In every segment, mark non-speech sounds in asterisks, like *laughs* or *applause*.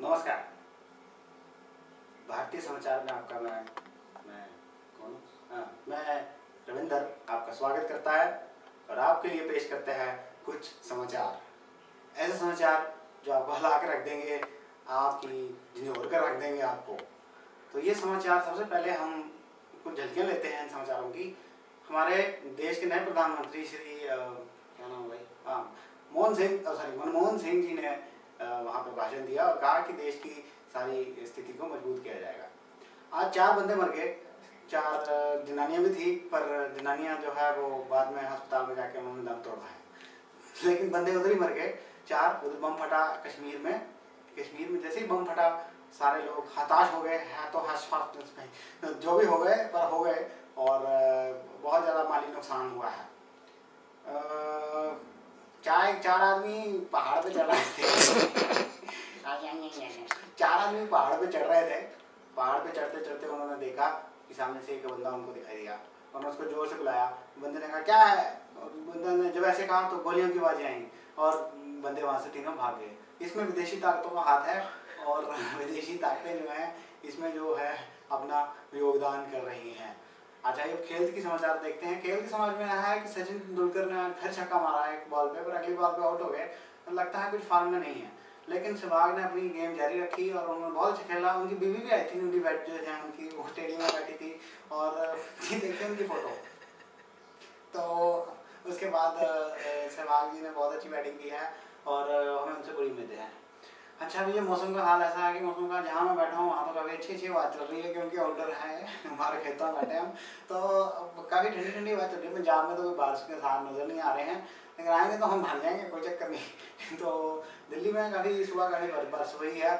नमस्कार। भारतीय समाचार में आपका मैं मैं कौन हाँ, मैं रविंदर आपका स्वागत करता है और आपके लिए पेश करते हैं कुछ समाचार। ऐसे समाचार जो आपको हला के रख देंगे आपकी झिझोर कर रख देंगे आपको। तो ये समाचार सबसे पहले हम कुछ झलकियाँ लेते हैं इन समाचारों की। हमारे देश के नए प्रधानमंत्री श्री क्या नाम भाई? हाँ मोहन सिंह सॉरी मनमोहन सिंह जी ने वहाँ पे भाषण दिया और कहा कि देश की सारी स्थिति को मज़बूत किया जाएगा। आज चार बंदे मर गए। चार जनानियाँ भी थी, पर जनानियाँ जो है वो बाद में अस्पताल में जाके उन्होंने दम तोड़ा है लेकिन बंदे उधर ही मर गए। चार उधर बम फटा कश्मीर में। कश्मीर में जैसे ही बम फटा, सारे लोग हताश हो गए। है तो में जो भी हो गए, पर हो गए। और बहुत ज़्यादा माली नुकसान हुआ है। चार चार आदमी पहाड़ पे चढ़ रहे थे। चार आदमी पहाड़ पे चढ़ रहे थे। पहाड़ पे चढ़ते चढ़ते उन्होंने देखा कि सामने से एक बंदा उनको दिखाई दिया। उन्होंने उसको ज़ोर से बुलाया। बंदे ने कहा, क्या है? बंदे ने जब ऐसे कहा तो गोलियों की आवाज़ें आई और बंदे वहाँ से तीनों भाग गए। इसमें विदेशी ताकतों का हाथ है और *laughs* विदेशी ताकतें जो हैं, इसमें जो है अपना योगदान कर रही हैं। अच्छा ये खेल की समाचार देखते हैं। खेल की समझ में आया है कि सचिन तेंदुलकर ने फिर छक्का मारा है एक बॉल पे, पर अगली बॉल पे आउट हो गए। तो लगता है कुछ फॉर्म में नहीं है। लेकिन सहवाग ने अपनी गेम जारी रखी और उन्होंने बहुत अच्छा खेला। उनकी बीवी भी आई थी, उनकी बैठ जो है, उनकी, वो स्टेडियम में बैठी थी। और *laughs* देखते उनकी फ़ोटो तो उसके बाद सहवाग जी ने बहुत अच्छी बैटिंग की है और हमें उनसे बड़ी उम्मीदें हैं। अच्छा अभी ये मौसम का हाल ऐसा है कि मौसम का जहाँ मैं बैठा हूँ, वहाँ तो काफ़ी अच्छी अच्छी बात चल रही है क्योंकि ऑर्डर है, हमारे खेतों में बैठे हम तो काफ़ी ठंडी ठंडी बात चल रही है पंजाब में तो कोई बारिश के साथ नज़र नहीं आ रहे हैं. लेकिन आएँगे तो हम भाग जाएँगे, कोई चक्कर नहीं. *laughs* तो दिल्ली में काफ़ी सुबह काफ़ी बर- बरस हुई है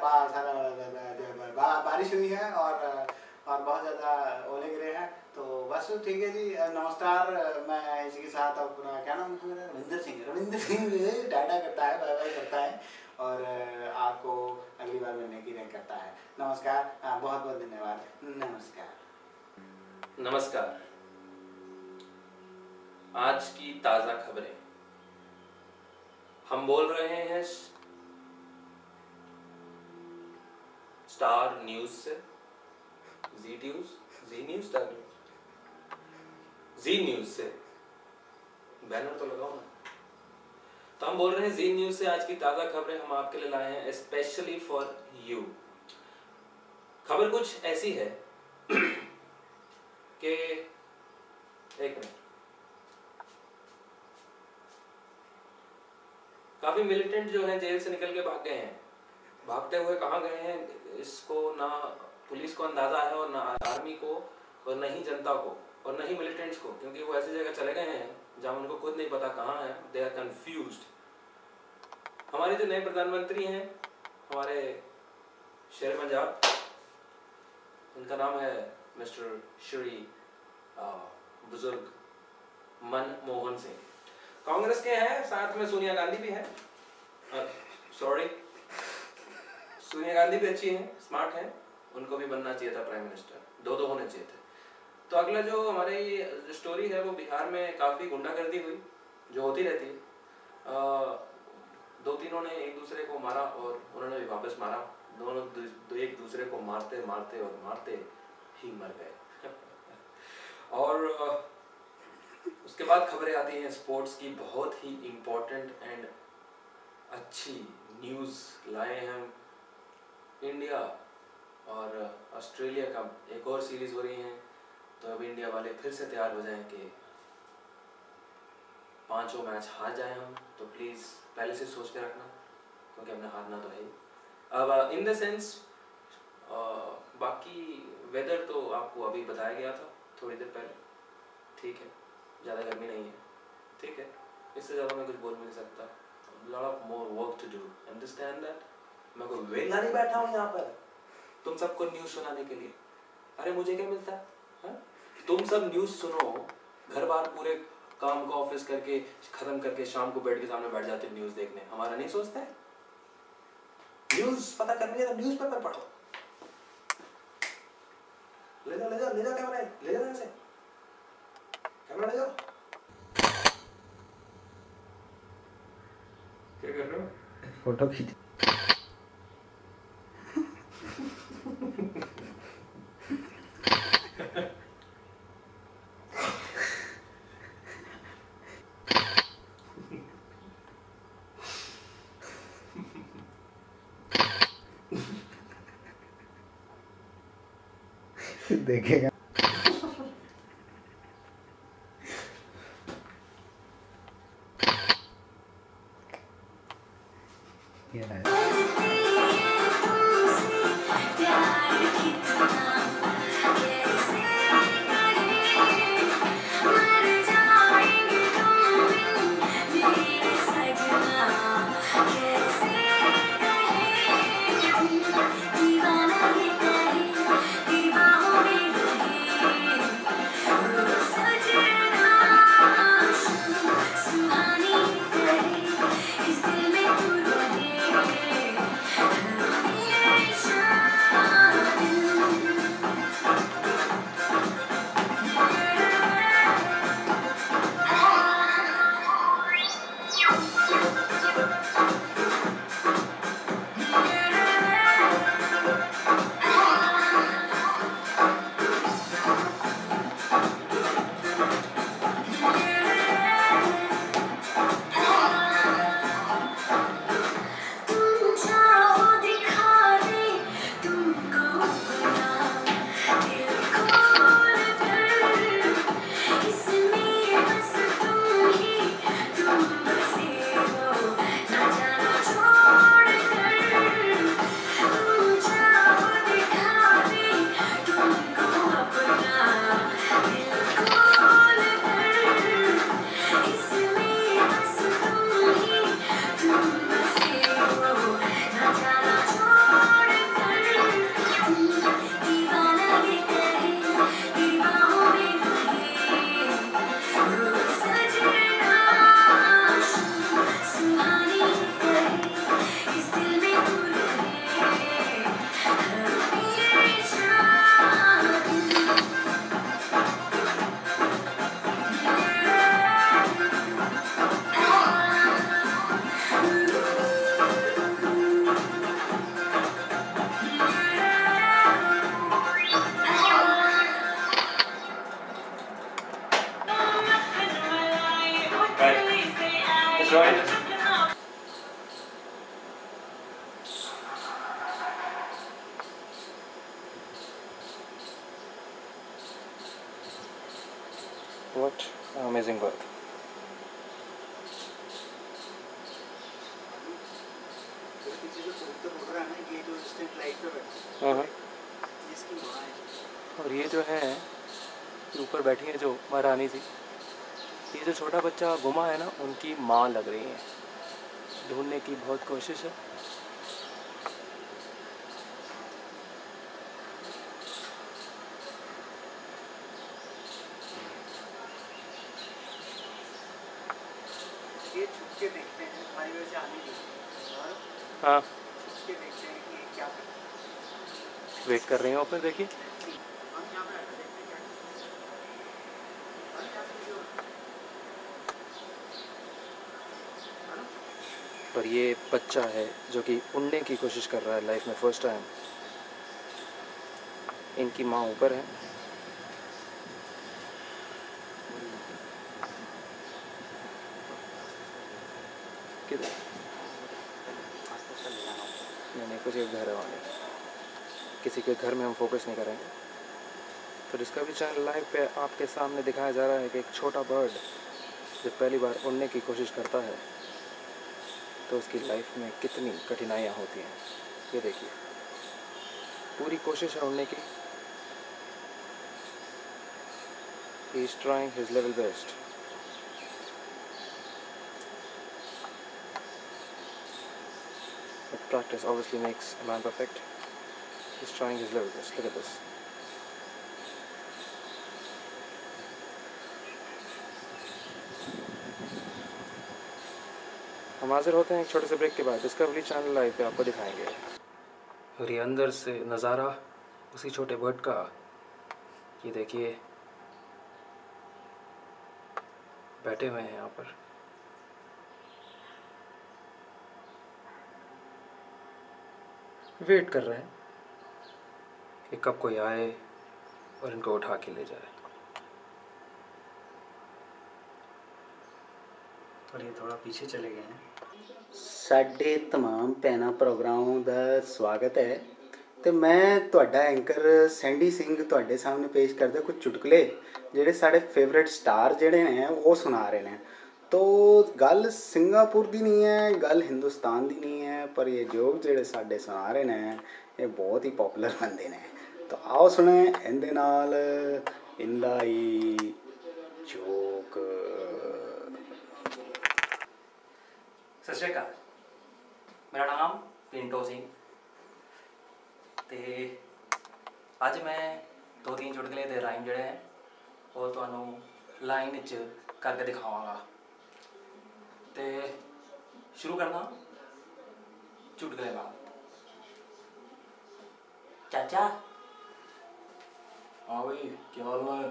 बारिश हुई है और और बहुत ज़्यादा ओले गिरे हैं. तो बस ठीक है जी, नमस्कार, मैं इसी के साथ अपना, क्या नाम रविंदर सिंह रविंदर सिंह *laughs* टाटा करता है बाय बाय करता है. और आपको अगली बार मिलने की रंग करता है। नमस्कार बहुत बहुत धन्यवाद। नमस्कार। नमस्कार। आज की ताज़ा खबरें। हम बोल रहे हैं स्टार न्यूज़ से। Zee news? Zee news Star News. Zee news से। बैनर तो लगाओ ना। तो हम बोल रहे हैं जी न्यूज़ से आज की ताज़ा खबरें हम आपके लिए लाए हैं स्पेशली फॉर यू खबर कुछ ऐसी है कि एक मिनट। काफ़ी मिलिटेंट जो हैं, जेल से निकल के भाग गए हैं। भागते हुए कहाँ गए हैं, इसको ना पुलिस को अंदाज़ा है और ना आर्मी को और न ही जनता को और न ही मिलिटेंट्स को, क्योंकि वो ऐसी जगह चले गए हैं जहाँ उनको खुद नहीं पता कहाँ है दे आर कंफ्यूज हमारे जो नए प्रधानमंत्री हैं, हमारे शेर पंजाब उनका नाम है मिस्टर श्री बुज़ुर्ग मनमोहन सिंह। कांग्रेस के हैं, साथ में सोनिया गांधी भी है। सॉरी सोनिया गांधी भी अच्छी हैं स्मार्ट हैं, उनको भी बनना चाहिए था प्राइम मिनिस्टर दो दो होने चाहिए थे। तो अगला जो हमारी स्टोरी है, वो बिहार में काफ़ी गुंडागर्दी हुई, जो होती रहती है। दो तीनों ने एक दूसरे को मारा और उन्होंने भी वापस मारा। दोनों दो एक दूसरे को मारते मारते और मारते ही मर गए। *laughs* और उसके बाद खबरें आती हैं स्पोर्ट्स की। बहुत ही इम्पोर्टेंट एंड अच्छी न्यूज़ लाए हैं हम। इंडिया और ऑस्ट्रेलिया का एक और सीरीज़ हो रही है। तो अब इंडिया वाले फिर से तैयार हो जाएँ कि पाँचों मैच हार जाए हम तो प्लीज़ पहले से सोच के रखना, क्योंकि हमने हारना तो है अब इन द सेंस बाकी वेदर तो आपको अभी बताया गया था, थोड़ी देर पहले। ठीक है, ज़्यादा गर्मी नहीं है। ठीक है, इससे ज़्यादा मैं कुछ बोल नहीं सकता। Lot of more work to do understand that मैं कोई वेला नहीं बैठा हूँ यहाँ पर। तुम सबको न्यूज़ सुनाने के लिए। अरे मुझे क्या मिलता है? हाँ? तुम सब न्यूज़ सुनो घर बार पूरे काम को ऑफ़िस करके खत्म करके शाम को बेड के सामने बैठ जाते न्यूज़ देखने। हमारा नहीं सोचता है। न्यूज़ पता करनी है तो न्यूज़ पेपर पढ़ो। ले जाओ ले जाओ ले जाओ कैमरा ले जाओ से। कैमरा ले जाओ। क्या कर रहे हो? फ़ोटो खींच *laughs* देखेगा ये इसकी माँ है और ये जो है ऊपर बैठी है जो महारानी जी ये जो छोटा बच्चा गुमा है ना उनकी माँ लग रही है। ढूँढने की बहुत कोशिश है ये छुप के देखते हैं हमारी वजह से आने नहीं और हाँ छुप के देखते हैं कि ये क्या करते हैं वेट कर रही हैं ऑफ़िस देखिए हम यहाँ पे आकर देखते क्या करते। और यहाँ पे जो- है ना? पर ये बच्चा है जो कि उड़ने की कोशिश कर रहा है लाइफ में फ़र्स्ट टाइम इनकी माँ ऊपर है किधर आस्ते आस्ते ले जाना होता है। नहीं नहीं कुछ एक घर है वहाँ किसी के घर में हम फोकस नहीं करेंगे। तो डिस्कवरी चैनल लाइव पे आपके सामने दिखाया जा रहा है कि एक छोटा बर्ड जब पहली बार उड़ने की कोशिश करता है तो उसकी लाइफ में कितनी कठिनाइयाँ होती हैं, ये देखिए। पूरी कोशिश है उड़ने की। He is trying his level best practice obviously makes a man perfect. He's trying his best. Look at this. हम हाजिर होते हैं एक छोटे से ब्रेक के बाद। डिस्कवरी चैनल लाइव पे आपको दिखाएँगे। और ये अंदर से नज़ारा, उसी छोटे बर्ड का। ये देखिए। बैठे हुए हैं यहाँ पर। वेट कर रहे हैं। कि कब कोई आए और इनको उठा के ले जाए और ये थोड़ा पीछे चले गए हैं ਸਾਡੇ तमाम ਭੈਣਾਂ ਭਰਾਵਾਂ ਦਾ ਸਵਾਗਤ ਹੈ ਤੇ ਮੈਂ ਤੁਹਾਡਾ ਐਂਕਰ ਸੈਂਡੀ ਸਿੰਘ ਤੁਹਾਡੇ ਸਾਹਮਣੇ ਪੇਸ਼ ਕਰਦਾ ਕੁਝ ਚੁਟਕਲੇ ਜਿਹੜੇ ਸਾਡੇ ਫੇਵਰਿਟ ਸਟਾਰ ਜਿਹੜੇ ਨੇ ਉਹ ਸੁਣਾ ਰਹੇ ਨੇ ਤੋ ਗੱਲ ਸਿੰਗਾਪੁਰ ਦੀ ਨਹੀਂ ਹੈ ਗੱਲ ਹਿੰਦੁਸਤਾਨ ਦੀ ਨਹੀਂ ਹੈ ਪਰ ਇਹ ਜੋਕ ਜਿਹੜੇ ਸਾਡੇ ਸੁਣਾ ਰਹੇ ਨੇ ਇਹ ਬਹੁਤ ਹੀ ਪਪੂਲਰ ਬੰਦੇ ਨੇ ਤਾਂ ਆਓ ਸੁਣੇ ਇਹਦੇ ਨਾਲ ਇੰਦਾ ਹੀ ਜੋਕ ਸਤਿ ਸ਼੍ਰੀ ਅਕਾਲ। ਮੇਰਾ ਨਾਮ ਪਿੰਟੋ ਸਿੰਘ। ਤੇ ਅੱਜ ਮੈਂ ਦੋ ਤਿੰਨ ਚੁਟਕਲੇ ਦੇ ਰਾਈਮ ਜਿਹੜੇ ਹੈ ਉਹ ਤੁਹਾਨੂੰ ਲਾਈਨ ਵਿੱਚ ਕਰਕੇ ਦਿਖਾਵਾਂਗਾ। ਤੇ ਸ਼ੁਰੂ ਕਰਦਾ ਚੁਟਕਲੇ ਨਾਲ ਚਾਚਾ। हाँ भाई क्या हाल है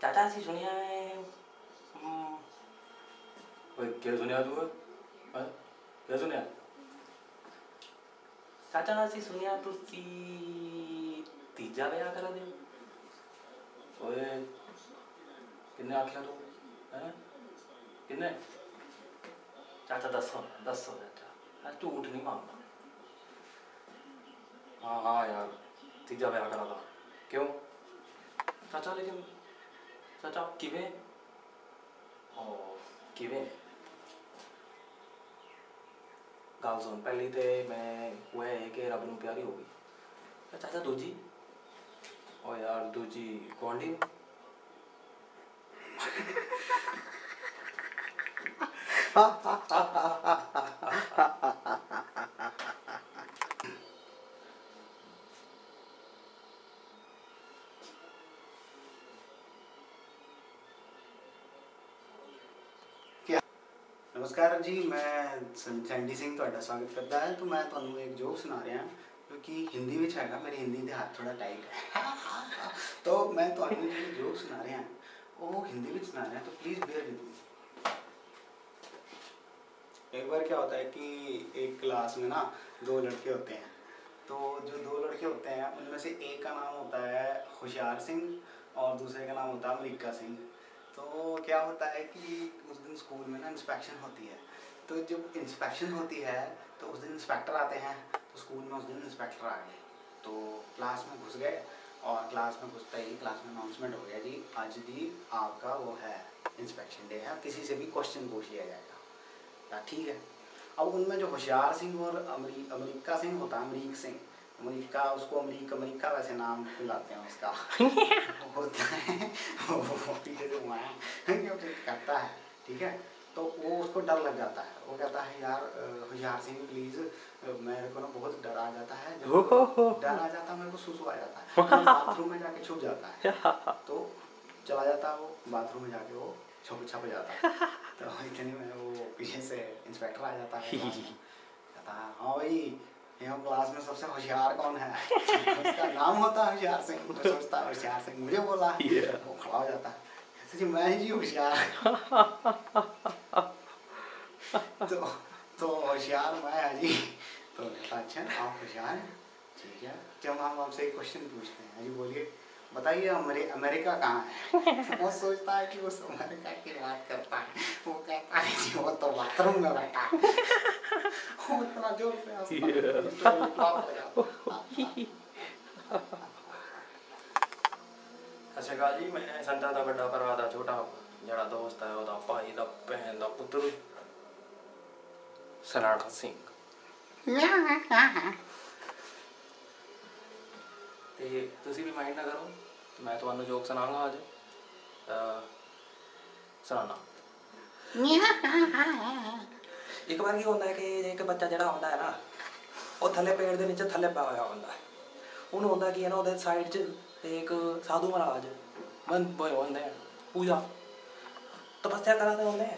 ਚਾਚਾ ਅਸੀਂ ਸੁਣਿਆ ਹੈ ਹਮ, भाई क्या सुनिया तू हैं? क्या सुनिया ਚਾਚਾ ਅਸੀਂ ਸੁਣਿਆ ਤੁਸੀਂ ਤੀਜਾ ਵਿਆਹ ਕਰਾ ਦਿਓ ओए किन्ने आख्या तू हैं किन्ने ਚਾਚਾ ਦੱਸੋ ਦੱਸੋ ਚਾਚਾ ਮੈਂ ਝੂਠ ਨਹੀਂ ਮੰਗਦਾ हाँ हाँ यार तीजा ब्याह करा था क्यों? चाचा लेकिन चाचा किवें? और किवें? गल सुन पहली तो मैं वह है कि रब न प्यारी होगी अच्छा, चाचा दूजी? ओ यार दूजी गुआढ़ी ਨਮਸਕਾਰ ਜੀ ਮੈਂ ਸੰ- ਸੈਂਡੀ ਸਿੰਘ ਤੁਹਾਡਾ ਸਵਾਗਤ ਕਰਦਾ ਹੈ ਤਾਂ ਮੈਂ ਤੁਹਾਨੂੰ ਇੱਕ ਜੋਕ ਸੁਣਾ ਰਿਹਾ ਜੋ ਕਿ ਹਿੰਦੀ ਵਿੱਚ ਹੈਗਾ ਮੇਰੀ ਹਿੰਦੀ ਦੇ ਹੱਥ ਥੋੜਾ ਟਾਈਟ ਹੈ *laughs* ਤਾਂ ਮੈਂ ਤੁਹਾਨੂੰ ਜੋ ਜੋਕ ਸੁਣਾ ਰਿਹਾ ਉਹ हिंदी में सुना रहा है तो प्लीज़ बेयर विद मी एक बार क्या होता है कि एक क्लास में ना दो लड़के होते हैं तो जो दो लड़के होते हैं उनमें से एक का नाम होता है खुशियार सिंह और दूसरे का नाम होता है अमरीका सिंह तो क्या होता है कि उस दिन स्कूल में ना इंस्पेक्शन होती है। तो जब इंस्पेक्शन होती है तो उस दिन इंस्पेक्टर आते हैं तो स्कूल में उस दिन इंस्पेक्टर आ गए। तो क्लास में घुस गए और क्लास में घुसते ही क्लास में अनाउंसमेंट हो गया जी, आज दी आपका वो है इंस्पेक्शन डे है, किसी से भी क्वेश्चन पूछ लिया जाएगा। ठीक है? अब उनमें जो होशियार सिंह और अमरी, अमरीका सिंह होता है, अमरीक सिंह अमरीका उसको अमरीक अमरीका वैसे नाम बुलाते हैं उसका। *laughs* होता है वो पीछे से हुआ है करता है ठीक है? तो वो उसको डर लग जाता है। वो कहता है यार होशियार सिंह प्लीज़ मेरे को ना बहुत डर आ जाता है। डर आ जाता है मेरे को सुसु आ जाता है। *laughs* तो बाथरूम में जाके छुप जाता है। *laughs* तो चला जाता है वो बाथरूम में जाके वो छुप छप जाता है। तो इतने में वो पीछे से इंस्पेक्टर आ जाता है। कहता है हाँ भाई यहाँ क्लास में सबसे होशियार कौन है? उसका नाम होता है होशियार सिंह। वो सोचता है होशियार सिंह मुझे बोला। वो खड़ा हो। जाता है जी मैं ही जी होशियार *laughs* तो तो होशियार मैं है जी। तो अच्छा आप होशियार हैं? ठीक है जब हम आपसे एक क्वेश्चन पूछते हैं जी बोलिए। बताइए अमेरिका कहाँ है वो सोचता है कि उस अमेरिका की बात करता है वो कहता है कि वो तो बाथरूम में बैठा है वो इतना जोर से हंसता जी मैं संता था बड़ा भरा था छोटा जड़ा दोस्त है ओदा भाई दा बहन दा पुत्र सराठा सिंह ਤੇ ਤੁਸੀਂ ਵੀ ਮਾਈਂਡ ਨਾ ਕਰੋ ਮੈਂ ਤੁਹਾਨੂੰ ਜੋਕ ਸੁਣਾਉਂਗਾ ਅੱਜ। ਅਹ, ਇੱਕ ਵਾਰ ਕੀ ਹੁੰਦਾ ਹੈ ਕਿ ਇੱਕ ਬੱਚਾ ਜਿਹੜਾ ਹੁੰਦਾ ਹੈ ਨਾ ਉਹ ਥੱਲੇ ਪੇੜ ਦੇ ਨੀਚੇ ਥੱਲੇ ਪਿਆ ਹੋਇਆ ਹੁੰਦਾ ਹੈ। ਉਹਨੂੰ ਹੁੰਦਾ ਕੀ ਹੈ ਨਾ ਉਹਦੇ ਸਾਈਡ 'ਚ ਇੱਕ ਸਾਧੂ ਮਹਾਰਾਜ ਮਨ ਬੋਏ ਹੁੰਦੇ ਆ ਪੂਜਾ। ਤਪੱਸਿਆ ਕਰਾਦੇ ਹੁੰਦੇ ਆ।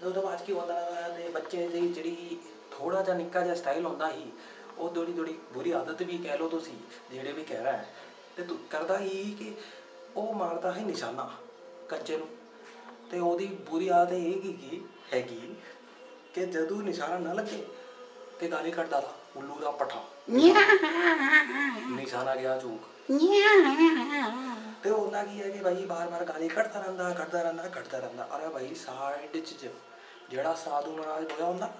ਤੇ ਉਹਦੇ ਬਾਅਦ ਕੀ ਹੁੰਦਾ ਨਾ ਤੇ ਬੱਚੇ ਦੀ ਜਿਹੜੀ ਥੋੜਾ ਜਿਹਾ ਨਿੱਕਾ ਜਿਹਾ ਸਟਾਈਲ ਹੁੰਦਾ ਸੀ ਉਹ ਥੋੜੀ ਥੋੜੀ ਬੁਰੀ ਆਦਤ ਵੀ ਕਹਿ ਲਓ ਤੁਸੀਂ ਜਿਹੜੇ ਵੀ ਕਹਿ ਰਹਾ ਹੈ ਤੇ ਤੂੰ ਕਰਦਾ ਹੀ ਕਿ ਉਹ ਮਾਰਦਾ ਹੈ ਨਿਸ਼ਾਨਾ ਕੱਚੇ ਨੂੰ। ਤੇ ਉਹਦੀ ਬੁਰੀ ਆਦਤ ਇਹ ਕੀ ਕੀ ਹੈਗੀ ਕਿ ਜਦੋਂ ਨਿਸ਼ਾਨਾ ਨਾ ਲੱਗੇ ਤੇ ਗਾਲੀ ਕੱਢਦਾ ਤਾ ਉੱਲੂ ਦਾ ਪੱਠਾ। ਨਿਸ਼ਾਨਾ ਗਿਆ ਚੂਕ। ਤੇ ਹੁੰਦਾ ਕੀ ਹੈ ਕਿ ਭਾਈ ਬਾਰ-ਬਾਰ ਗਾਲੀ ਕੱਢਦਾ ਰਹਿੰਦਾ ਕੱਢਦਾ ਰਹਿੰਦਾ ਕੱਢਦਾ ਰਹਿੰਦਾ। ਅਰੇ ਭਾਈ ਸਾਈਡ 'ਚ ਜਿਹੜਾ ਸਾਧੂ ਮਹਾਰਾਜ ਹੋਇਆ ਹੁੰਦਾ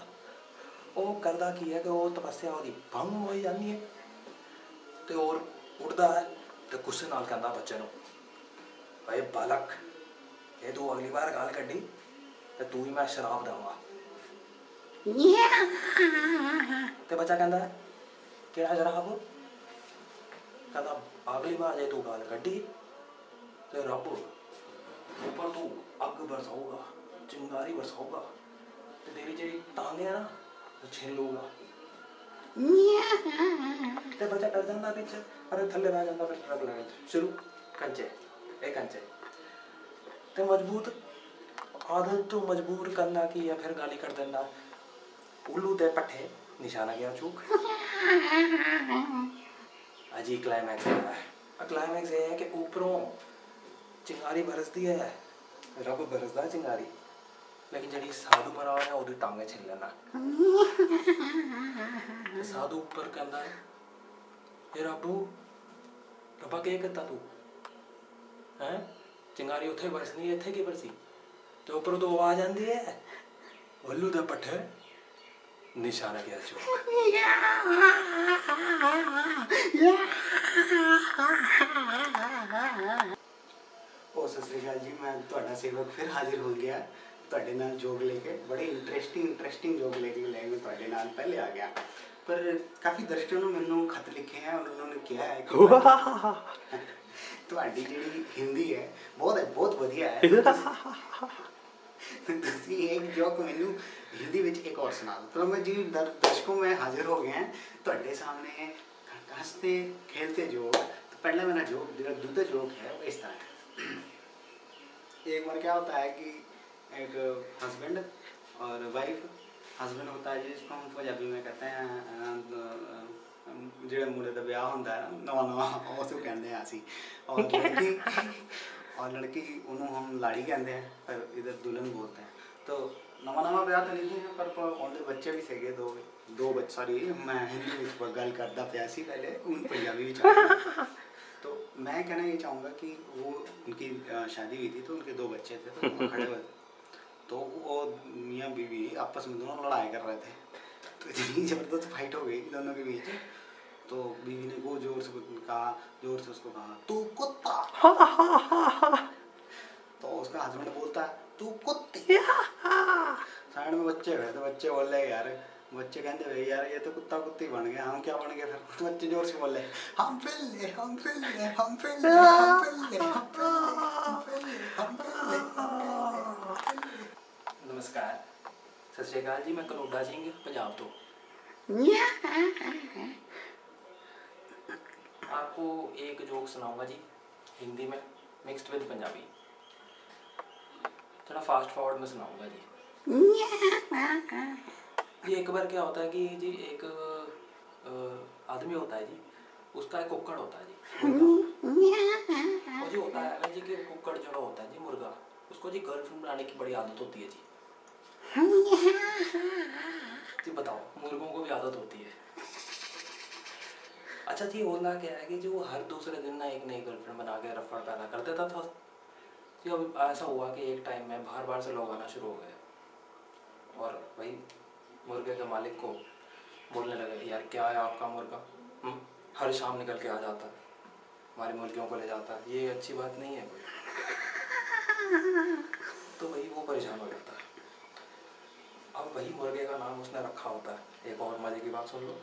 ਉਹ ਕਰਦਾ ਕੀ ਹੈ ਕਿ ਉਹ ਤਪੱਸਿਆ ਉਹਦੀ ਭੰਗ ਹੋਈ ਜਾਂਦੀ ਹੈ ਤੇ ਹੋਰ ਉੱਠਦਾ ਹੈ ਤੇ ਗੁੱਸੇ ਨਾਲ ਕਹਿੰਦਾ ਬੱਚੇ ਨੂੰ, ਭਾਈ ਬਾਲਕ, ਇਹ ਤੂੰ ਅਗਲੀ ਵਾਰ ਗਾਲ ਕੱਢੀ ਤੇ ਤੂੰ ਹੀ ਮੈਂ ਸ਼ਰਾਬ ਦਵਾਂਗਾ ਤੇ ਬੱਚਾ ਕਹਿੰਦਾ, ਕਿਹੜਾ ਸ਼ਰਾਬ? ਕਹਿੰਦਾ, ਅਗਲੀ ਵਾਰ ਜੇ ਤੂੰ ਗਾਲ ਕੱਢੀ ਤੇ ਰੱਬ ਉੱਪਰ ਤੂੰ ਅੱਗ ਬਰਸਾਊਗਾ, ਚਿੰਗਾਰੀ ਬਰਸਾਊਗਾ ਤੇ ਤੇਰੀ ਜਿਹੜੀ ਟਾਂਗ ਹੈ ਨਾ तो ਛੇਲੂਗਾ *laughs* तो आदत तो मजबूर करना या फिर गाली कर देना। उल्लू ते निशाना गया चूक। अजी क्लाइमैक्स क्लाइमैक्स ये है कि ऊपरों चिंगारी बरसती है। रब बरसदा चिंगारी। ਲੇਕਿਨ ਜਿਹੜੀ ਸਾਧੂ ਮਰਾ ਹੋਇਆ ਉਹਦੀ ਟਾਂਗੇ ਛਿੱਲ ਲੈਣਾ ਤੇ ਸਾਧੂ ਉੱਪਰ ਕਹਿੰਦਾ ਹੈ ਇਹ ਰੱਬੂ ਰੱਬਾ ਕੀ ਕਰਤਾ ਤੂੰ? ਹੈ? ਚਿੰਗਾਰੀ ਉੱਥੇ ਬਰਸਣੀ ਇੱਥੇ ਕੀ ਬਰਸੀ ਤੇ ਉੱਪਰੋਂ ਤੋਂ ਆਵਾਜ਼ ਆਉਂਦੀ ਹੈ ਉੱਲੂ ਦਾ ਪੱਠੇ ਨਿਸ਼ਾਨਾ ਗਿਆ ਚੁੱਕ ਉਹ ਸਤਿ ਸ੍ਰੀ ਅਕਾਲ ਜੀ ਮੈਂ ਤੁਹਾਡਾ ਸੇਵਕ ਫਿਰ ਹਾਜ਼ਰ ਹੋ ਗਿਆ। ਤੁਹਾਡੇ ਨਾਲ ਜੋਗ ਲੈ ਕੇ ਬੜੇ ਇੰਟਰਸਟਿੰਗ ਇੰਟਰਸਟਿੰਗ ਜੋਗ ਲੈ ਕੇ ਲੈ ਮੈਂ ਤੁਹਾਡੇ ਨਾਲ ਪਹਿਲੇ ਆ ਗਿਆ ਪਰ ਕਾਫੀ ਦਰਸ਼ਕਾਂ ਨੇ ਮੈਨੂੰ ਖਤ ਲਿਖੇ ਹੈ ਔਰ ਉਹਨਾਂ ਨੇ ਕਿਹਾ ਹੈ ਕਿ ਤੁਹਾਡੀ ਜਿਹੜੀ ਹਿੰਦੀ ਹੈ ਬਹੁਤ ਬਹੁਤ ਵਧੀਆ ਹੈ *laughs* ਤੁਸੀਂ ਇੱਕ ਜੋਕ ਮੈਨੂੰ ਹਿੰਦੀ ਵਿੱਚ ਇੱਕ और सुना दो तो मैं जी दर, दर्शकों में हाजिर हो गए हैं ਤੁਹਾਡੇ ਸਾਹਮਣੇ हंसते खेलते जोक तो पहले मेरा जोक जो दूसरा जोक है वो इस तरह है एक बार क्या होता है कि एक हस्बैंड और वाइफ हस्बैंड होता है जिसको हम पंजाबी में कहते हैं जो मुंडे का ब्याह होंगे नवा नवा उस कहते हैं और *laughs* लड़की और लड़की उन्होंने हम लाड़ी कहते हैं पर इधर दुल्हन बोलते हैं। तो नवा नवा ब्याह तो नहीं है पर उनके बच्चे भी थे दो दो बच्चे सॉरी मैं हिंदी गल करता पाया पहले हूँ पंजाबी *laughs* तो मैं कहना ये चाहूँगा कि वो उनकी शादी हुई थी तो उनके दो बच्चे थे तो खड़े हुए तो वो मियाँ बीवी आपस में दोनों लड़ाई कर रहे थे तो इतनी ज़बरदस्त फाइट हो गई दोनों के बीच तो बीवी ने वो ज़ोर से कहा ज़ोर से उसको कहा तू कुत्ता तो उसका हस्बैंड बोलता है तू कुत्ती साइड में बच्चे हुए तो बच्चे बोल रहे यार बच्चे कहते भाई यार ये तो कुत्ता कुत्ती बन गए हम क्या बन गए फिर तो बच्चे ज़ोर से बोल रहे हम पिल्ले हम पिल्ले हम पिल्ले हम पिल्ले हम पिल्ले हम पिल्ले हम पिल्ले हम पिल्ले ਨਮਸਕਾਰ ਸਤਿ ਸ਼੍ਰੀ ਅਕਾਲ ਜੀ ਮੈਂ ਕਨੋਡਾ ਸਿੰਘ ਪੰਜਾਬ ਤੋਂ आपको एक जोक सुनाऊंगा जी हिंदी में मिक्स्ड विद पंजाबी थोड़ा फास्ट फॉरवर्ड में सुनाऊंगा जी जी एक बार क्या होता है कि जी एक अ, आदमी होता है जी उसका एक कुक्कड़ होता है जी मुर्गा। और जो होता है ना जी कि कुक्कड़ जो होता है जी मुर्गा उसको जी गर्लफ्रेंड बनाने की बड़ी आदत होती है जी जी बताओ मुर्गों को भी आदत होती है अच्छा जी होना क्या है कि जो हर दूसरे दिन ना एक नई गर्लफ्रेंड बना के रफड़ पैदा कर देता था जी अब ऐसा हुआ कि एक टाइम में बाहर बाहर से लोग आना शुरू हो गए और भाई मुर्गे के मालिक को बोलने लगे यार क्या है आपका मुर्गा? हम्म, हर शाम निकल के आ जाता है। हमारी मुर्गियों को ले जाता है। ये अच्छी बात नहीं है कोई। तो वही वो परेशान हो जाता है। अब वही मुर्गे का नाम उसने रखा होता है। एक और मज़े की बात सुन लो।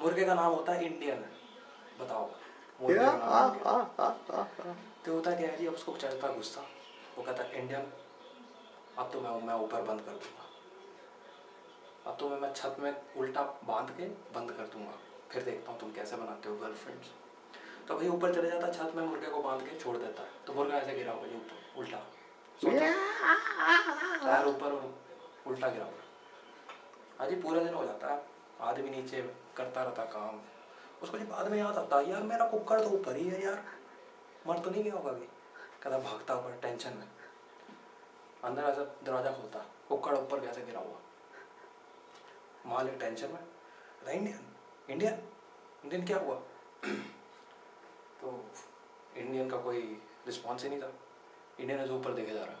मुर्गे का नाम होता है इंडियन बताओ। मुर्गे का नाम इंडियन। तो होता क्या है जी अब उसको चढ़ता गुस्सा। वो कहता इंडियन अब तो मैं मैं ऊपर बंद कर दूँगा। अब तो मैं छत में उल्टा बाँध के बंद कर दूँगा। फिर देखता हूँ तुम कैसे बनाते हो गर्लफ्रेंड्स तो भाई ऊपर चले जाता है छत में मुर्गे को बाँध के छोड़ देता है। तो मुर्गा ऐसे गिरा हुआ जी ऊपर उल्टा। पैर ऊपर उल्टा गिरा हुआ। हाँ जी पूरा दिन हो जाता है। आदमी नीचे करता रहता काम। उसको जी बाद में याद आता यार, मेरा कुकर तो ऊपर ही है यार। मर तो नहीं गया होगा अभी? भागता ऊपर टेंशन में। अंदर ऐसा दरवाज़ा खोलता, कुकर ऊपर कैसे गिरा हुआ। मालिक टेंशन में कहता इंडियन इंडियन इंडियन क्या हुआ? *clears throat* तो इंडियन का कोई रिस्पॉन्स ही नहीं था। इंडियन ऊपर देखे जा रहा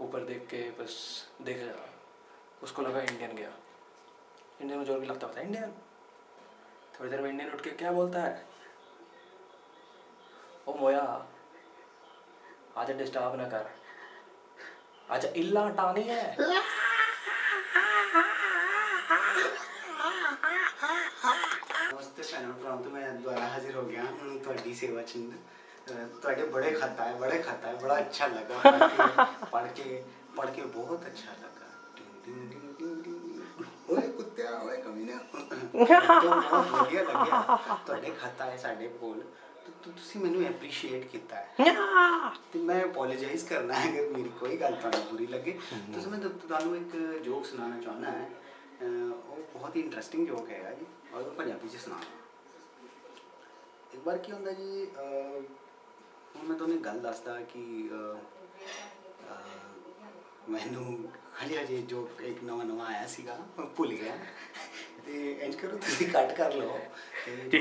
ऊपर देख के बस देखे जा रहा उसको लगा इंडियन गया इंडियन में जोर भी लगता होता है इंडियन थोड़ी देर में इंडियन उठ के क्या बोलता है ओ मोया आज डिस्टर्ब ना कर आज इल्ला हटानी है नमस्ते ਭੈਣੋ ਭਰਾਵਾਂ ਤੋਂ ਮੈਂ ਦੁਬਾਰਾ ਹਾਜ਼ਰ ਹੋ ਗਿਆ ਹੁਣ ਤੁਹਾਡੀ ਸੇਵਾ ਚ ਅਹ, ਤੁਹਾਡੇ ਬੜੇ ਖਾਤਾ ਹੈ ਬੜੇ ਖਾਤਾ ਹੈ ਬੜਾ ਅੱਛਾ ਲੱਗਾ ਪੜ੍ਹ ਕੇ ਪੜ੍ਹ ਕੇ ਪੜ੍ਹ ਕੇ ਬਹੁਤ ਅੱਛਾ ਲੱਗਾ ਟਿੰਗ ਟਿੰਗ ਟਿੰਗ ਟਿੰਗ ਟਿੰਗ। ਓਏ ਕੁੱਤਿਆ ਓਏ ਕਮੀਨਾ ਤੋਂ ਬਹੁਤ ਵਧੀਆ ਲੱਗਿਆ ਤੁਹਾਡੇ ਖਾਤਾ ਹੈ ਸਾਡੇ ਕੋਲ ਤੇ ਤੁ- ਤੁਸੀਂ ਮੈਨੂੰ ਐਪਰੀਸ਼ੀਏਟ ਕੀਤਾ ਹੈ ਤੇ ਮੈਂ ਅਪੋਲੋਜਾਈਜ਼ ਕਰਨਾ ਹੈ ਅਗਰ ਮੇਰੀ ਕੋਈ ਗੱਲ ਤੁਹਾਨੂੰ ਬੁਰੀ ਲੱਗੇ ਤੁਸੀਂ ਮੈਂ ਤੁ- ਤੁਹਾਨੂੰ ਇੱਕ ਜੋਕ ਸੁਣਾਉਣਾ ਚਾਹੁੰਦਾ ਹੈ ਅਹ, ਉਹ ਬਹੁਤ ਹੀ ਇੰਟਰਸਟਿੰਗ ਜੋਕ ਹੈਗਾ ਜੀ ਔਰ ਉਹ ਪੰਜਾਬੀ ਚ ਸੁਣਾਉਣਾ ਇੱਕ ਵਾਰ ਕੀ ਹੁੰਦਾ ਜੀ ਅਹ, ਹੁਣ ਮੈਂ ਤੁਹਾਨੂੰ ਇੱਕ ਗੱਲ ਦੱਸਦਾ ਕਿ ਅਹ, ਅਹ, ਮੈਨੂੰ ਹਜੇ ਹਜੇ ਜੋ ਇੱਕ ਨਵਾਂ ਨਵਾਂ ਆਇਆ ਸੀਗਾ ਮੈਂ ਭੁੱਲ ਗਿਆ ਤੇ ਇੰਜ ਕਰੋ ਤੁਸੀਂ ਕੱਟ ਕਰ ਲਓ ਤੇ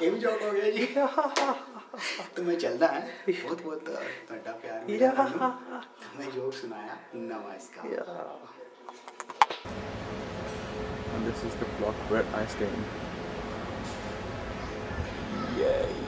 ਇਹ ਵੀ ਜੋਕ ਹੋ ਗਿਆ ਜੀ तो मैं चलना है बहुत बहुत ਤੁਹਾਡਾ ਪਿਆਰ ਮਿਲਿਆ ਮੈਨੂੰ ਤੇ ਮੈਂ ਜੋਕ ਸੁਣਾਇਆ ਨਮਸਕਾਰ And this is the block where I stay. Yay.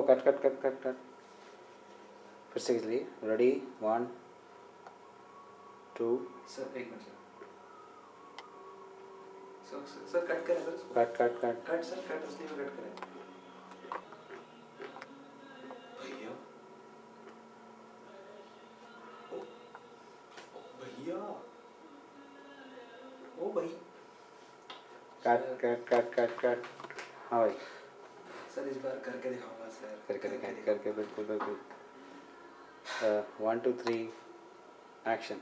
में ओ cut cut cut cut cut. फिर से लिए रेडी वन टू सर एक मिनट सर सर कट करें sir cut cut cut cut sir cut इसलिए कट करें। भैया। ओ ओ, भैया। ओ भाई cut cut cut cut cut हाँ भाई। सर इस बार करके दिखाऊँगा सर। करके दिखाई करके बिल्कुल बिल्कुल। वन टू थ्री एक्शन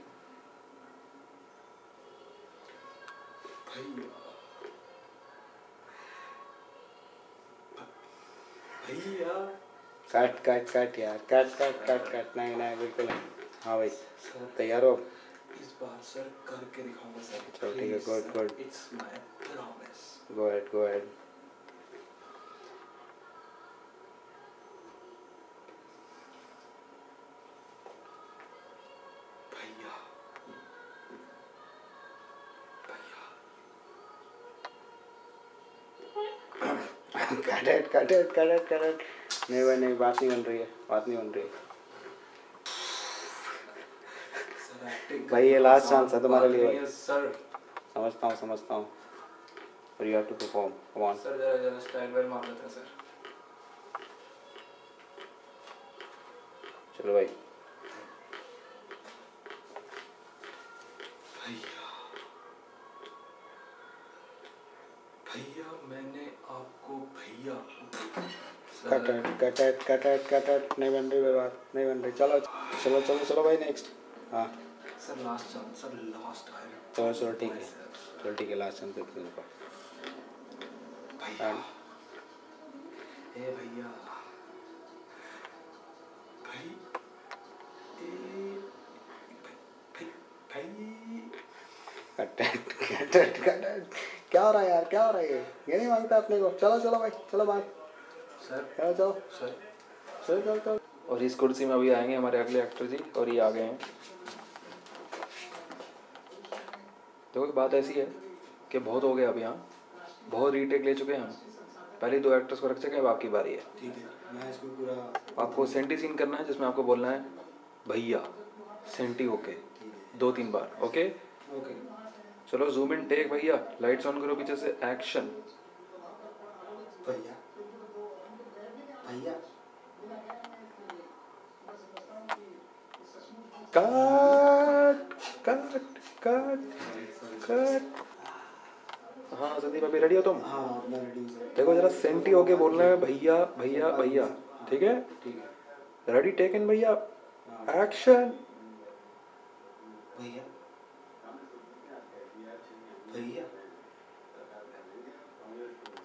भैया। कट कट कट यार। कट कट कट कट नहीं नहीं बिल्कुल हाँ भाई तैयार हो? इस बार सर करके दिखाऊँगा सर। चलो, ठीक है, good, good. It's my promise go ahead go ahead भैया भैया cut cut cut cut cut नहीं भाई नहीं बात नहीं बन रही है बात नहीं बन रही है। भाई, ये लास्ट चांस है तुम्हारे लिए। सर समझता हूँ समझता हूँ। और you have to perform come on sir जरा जरा स्टाइल वेल मार लेते हैं सर चलो भाई। कट कट कट कट नहीं बन रही बात नहीं बन रही। चलो चलो चलो चलो भाई नेक्स्ट हाँ। Sir last chance sir last चलो चलो ठीक है। चलो ठीक है लास्ट चांस देखते हैं भैया। हाँ। ए भैया। भाई ए भाई भाई। कट कट कट क्या हो रहा है यार क्या हो रहा है ये? ये नहीं माँगता अपने को। चलो चलो भाई चलो बात। सर। चलो चलो सर। चलो चलो चलो और इस कुर्सी में अभी आएँगे हमारे अगले एक्टर जी और ये आ गए हैं। देखो एक बात ऐसी है कि बहुत हो गया अभी यहाँ। बहुत रीटेक ले चुके हैं हम। पहले दो एक्टर्स को रख चुके हैं अब आपकी बारी है। ठीक है मैं इसको पूरा आपको सेंटी सीन करना है जिसमें आपको बोलना है भैया सेंटी ओके। दो तीन बार ओके? ओके। चलो जूम इन टेक भैया लाइट्स ऑन करो पीछे से एक्शन भैया। भैया कट कट कट कट हाँ संदीप अभी रेडी हो तुम हाँ मैं रेडी हूँ देखो जरा सेंटी होके बोलना है भैया भैया भैया ठीक है? ठीक है। रेडी टेकन भैया एक्शन भैया। भैया।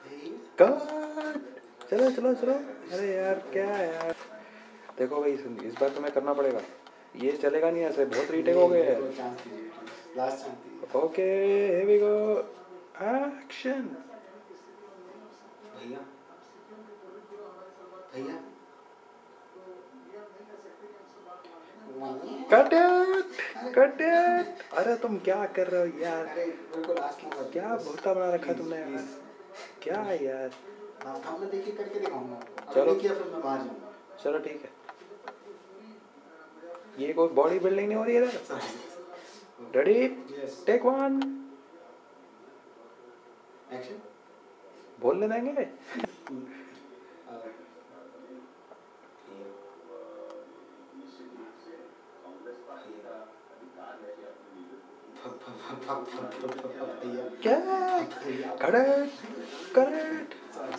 भैया। कट चलो चलो चलो। अरे यार क्या यार? देखो भाई इस बार तुम्हें करना पड़ेगा। ये चलेगा नहीं ऐसे बहुत रीटेक हो गए हैं। Okay here we go. Action भैया। भैया। कट इट कट इट अरे तुम क्या कर रहे हो यार? क्या भूता बना रखा तुमने यार? क्या है यार? हाँ हाँ मैं करके दिखाऊँगा। चलो। चलो किया फिर मैं बाहर जाऊँगा चलो ठीक है। ये कोई बॉडी बिल्डिंग नहीं हो रही है इधर रेडी टेक वन एक्शन बोलने देंगे? *laughs*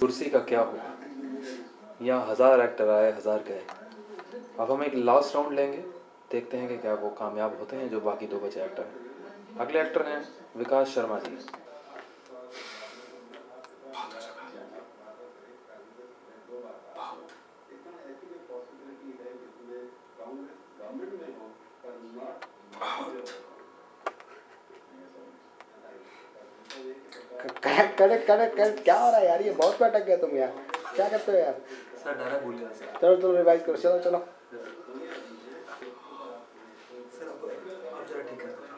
कुर्सी का क्या होगा यहाँ हज़ार एक्टर आए, हज़ार गए। अब हम एक लास्ट राउंड लेंगे। देखते हैं कि क्या वो कामयाब होते हैं, जो बाकी दो बचे एक्टर हैं। अगले एक्टर हैं Vikas Sharma ji. Correct correct correct क्या हो रहा है यार? ये बहुत अटक गया तुम यार। क्या करते हो यार? सर भूल गया सर। चलो चलो रिवाइज करो। चलो चलो।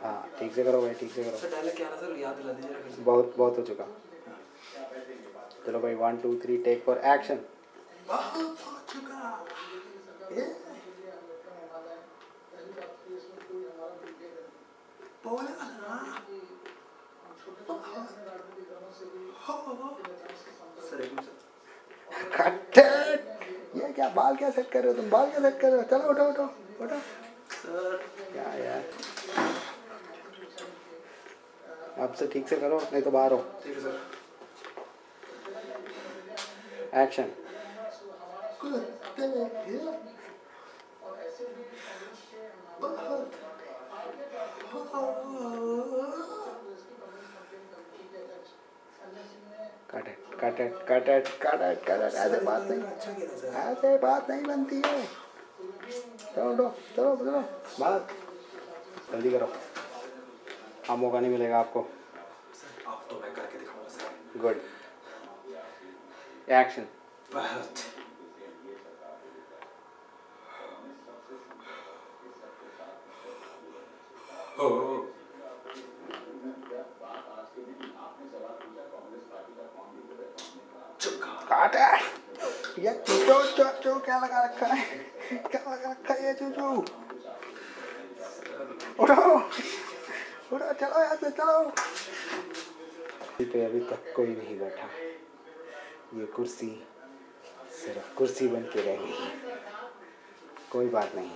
हाँ ठीक से करो भाई ठीक से करो। सर क्या सर याद दिला दीजिए बहुत बहुत हो चुका। चलो भाई one two three take four action बहुत हो चुका बोला ना सर एक मिनट सर कट ये क्या बाल क्या सेट कर रहे हो तुम? बाल क्या सेट कर रहे हो? चलो उठो उठो उठो। सर क्या यार? अब से ठीक से करो नहीं तो बाहर हो। ठीक है sir action cut it cut it cut it cut it cut it ऐसे बात नहीं अच्छा ऐसे बात नहीं बनती है। चलो उठो चलो चलो। बात जल्दी करो। हाँ मौका नहीं मिलेगा आपको। अब तो मैं करके दिखाऊँगा गुड एक्शन बहुत हो चुका काट है ये चूचो चूचो क्या लगा रखा है। क्या लगा रखा है चूचो? उठो उठो चलो यहाँ से, चलो। पे अभी तक कोई नहीं बैठा। ये कुर्सी सिर्फ़ कुर्सी बन के रह गई। कोई बात नहीं।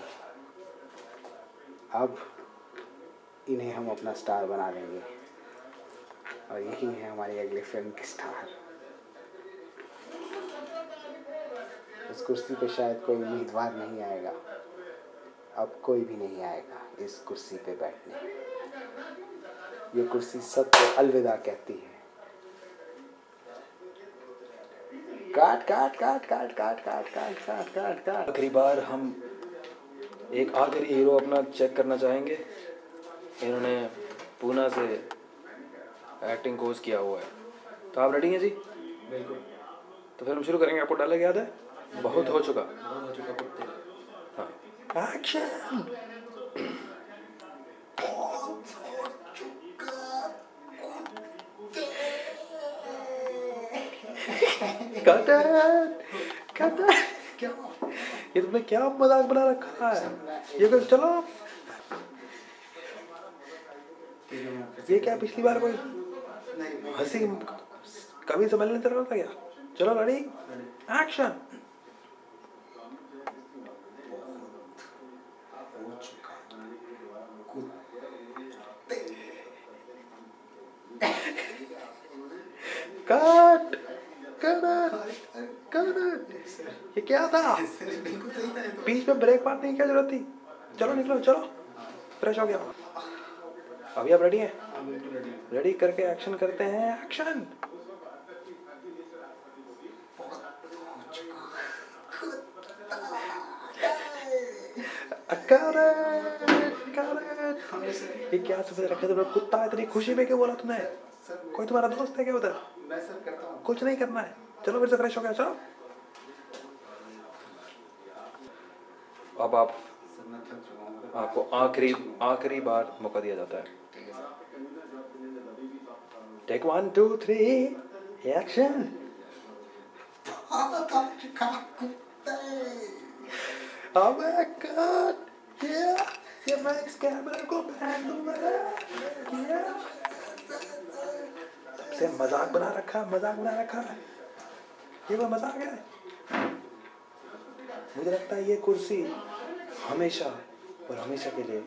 अब इन्हें हम अपना स्टार बना देंगे। और यही है हमारी अगली फ़िल्म की स्टार। उस कुर्सी पे शायद कोई उम्मीदवार नहीं आएगा। अब कोई भी नहीं आएगा इस कुर्सी पे बैठने। ये कुर्सी सबको अलविदा कहती है। काट काट काट काट काट काट काट काट काट काट। आखिरी बार हम एक आखिरी हीरो अपना चेक करना चाहेंगे। इन्होंने पूना से एक्टिंग कोर्स किया हुआ है। तो आप रेडी हैं जी? बिल्कुल। तो फिर हम शुरू करेंगे। आपको डायलॉग याद है? बहुत हो चुका। हो। हाँ एक्शन क्या? ये तुमने क्या मज़ाक बना रखा है? ये कुछ चलो। ये क्या पिछली बार कोई हँसी कभी समझ नहीं रहा था क्या? चलो ready action cut cut cut ये क्या था बीच में ब्रेक मारने की क्या ज़रूरत थी? चलो निकलो, चलो। फ्रेश हो गया। अभी आप रेडी हैं? रेडी करके एक्शन करते हैं। एक्शन ये क्या समझ रखे तुमने कुत्ता इतनी खुशी में क्यों बोला तुमने? कोई तुम्हारा दोस्त है क्या उधर? कुछ नहीं करना है। चलो फिर से फ्रेश हो गया, चलो। अब आप आपको आखिरी आखिरी बार मौका दिया जाता है। Take one two three action मज़ाक बना रखा, मज़ाक बना रखा। ये वो मज़ाक है। मुझे लगता है ये कुर्सी हमेशा और हमेशा के लिए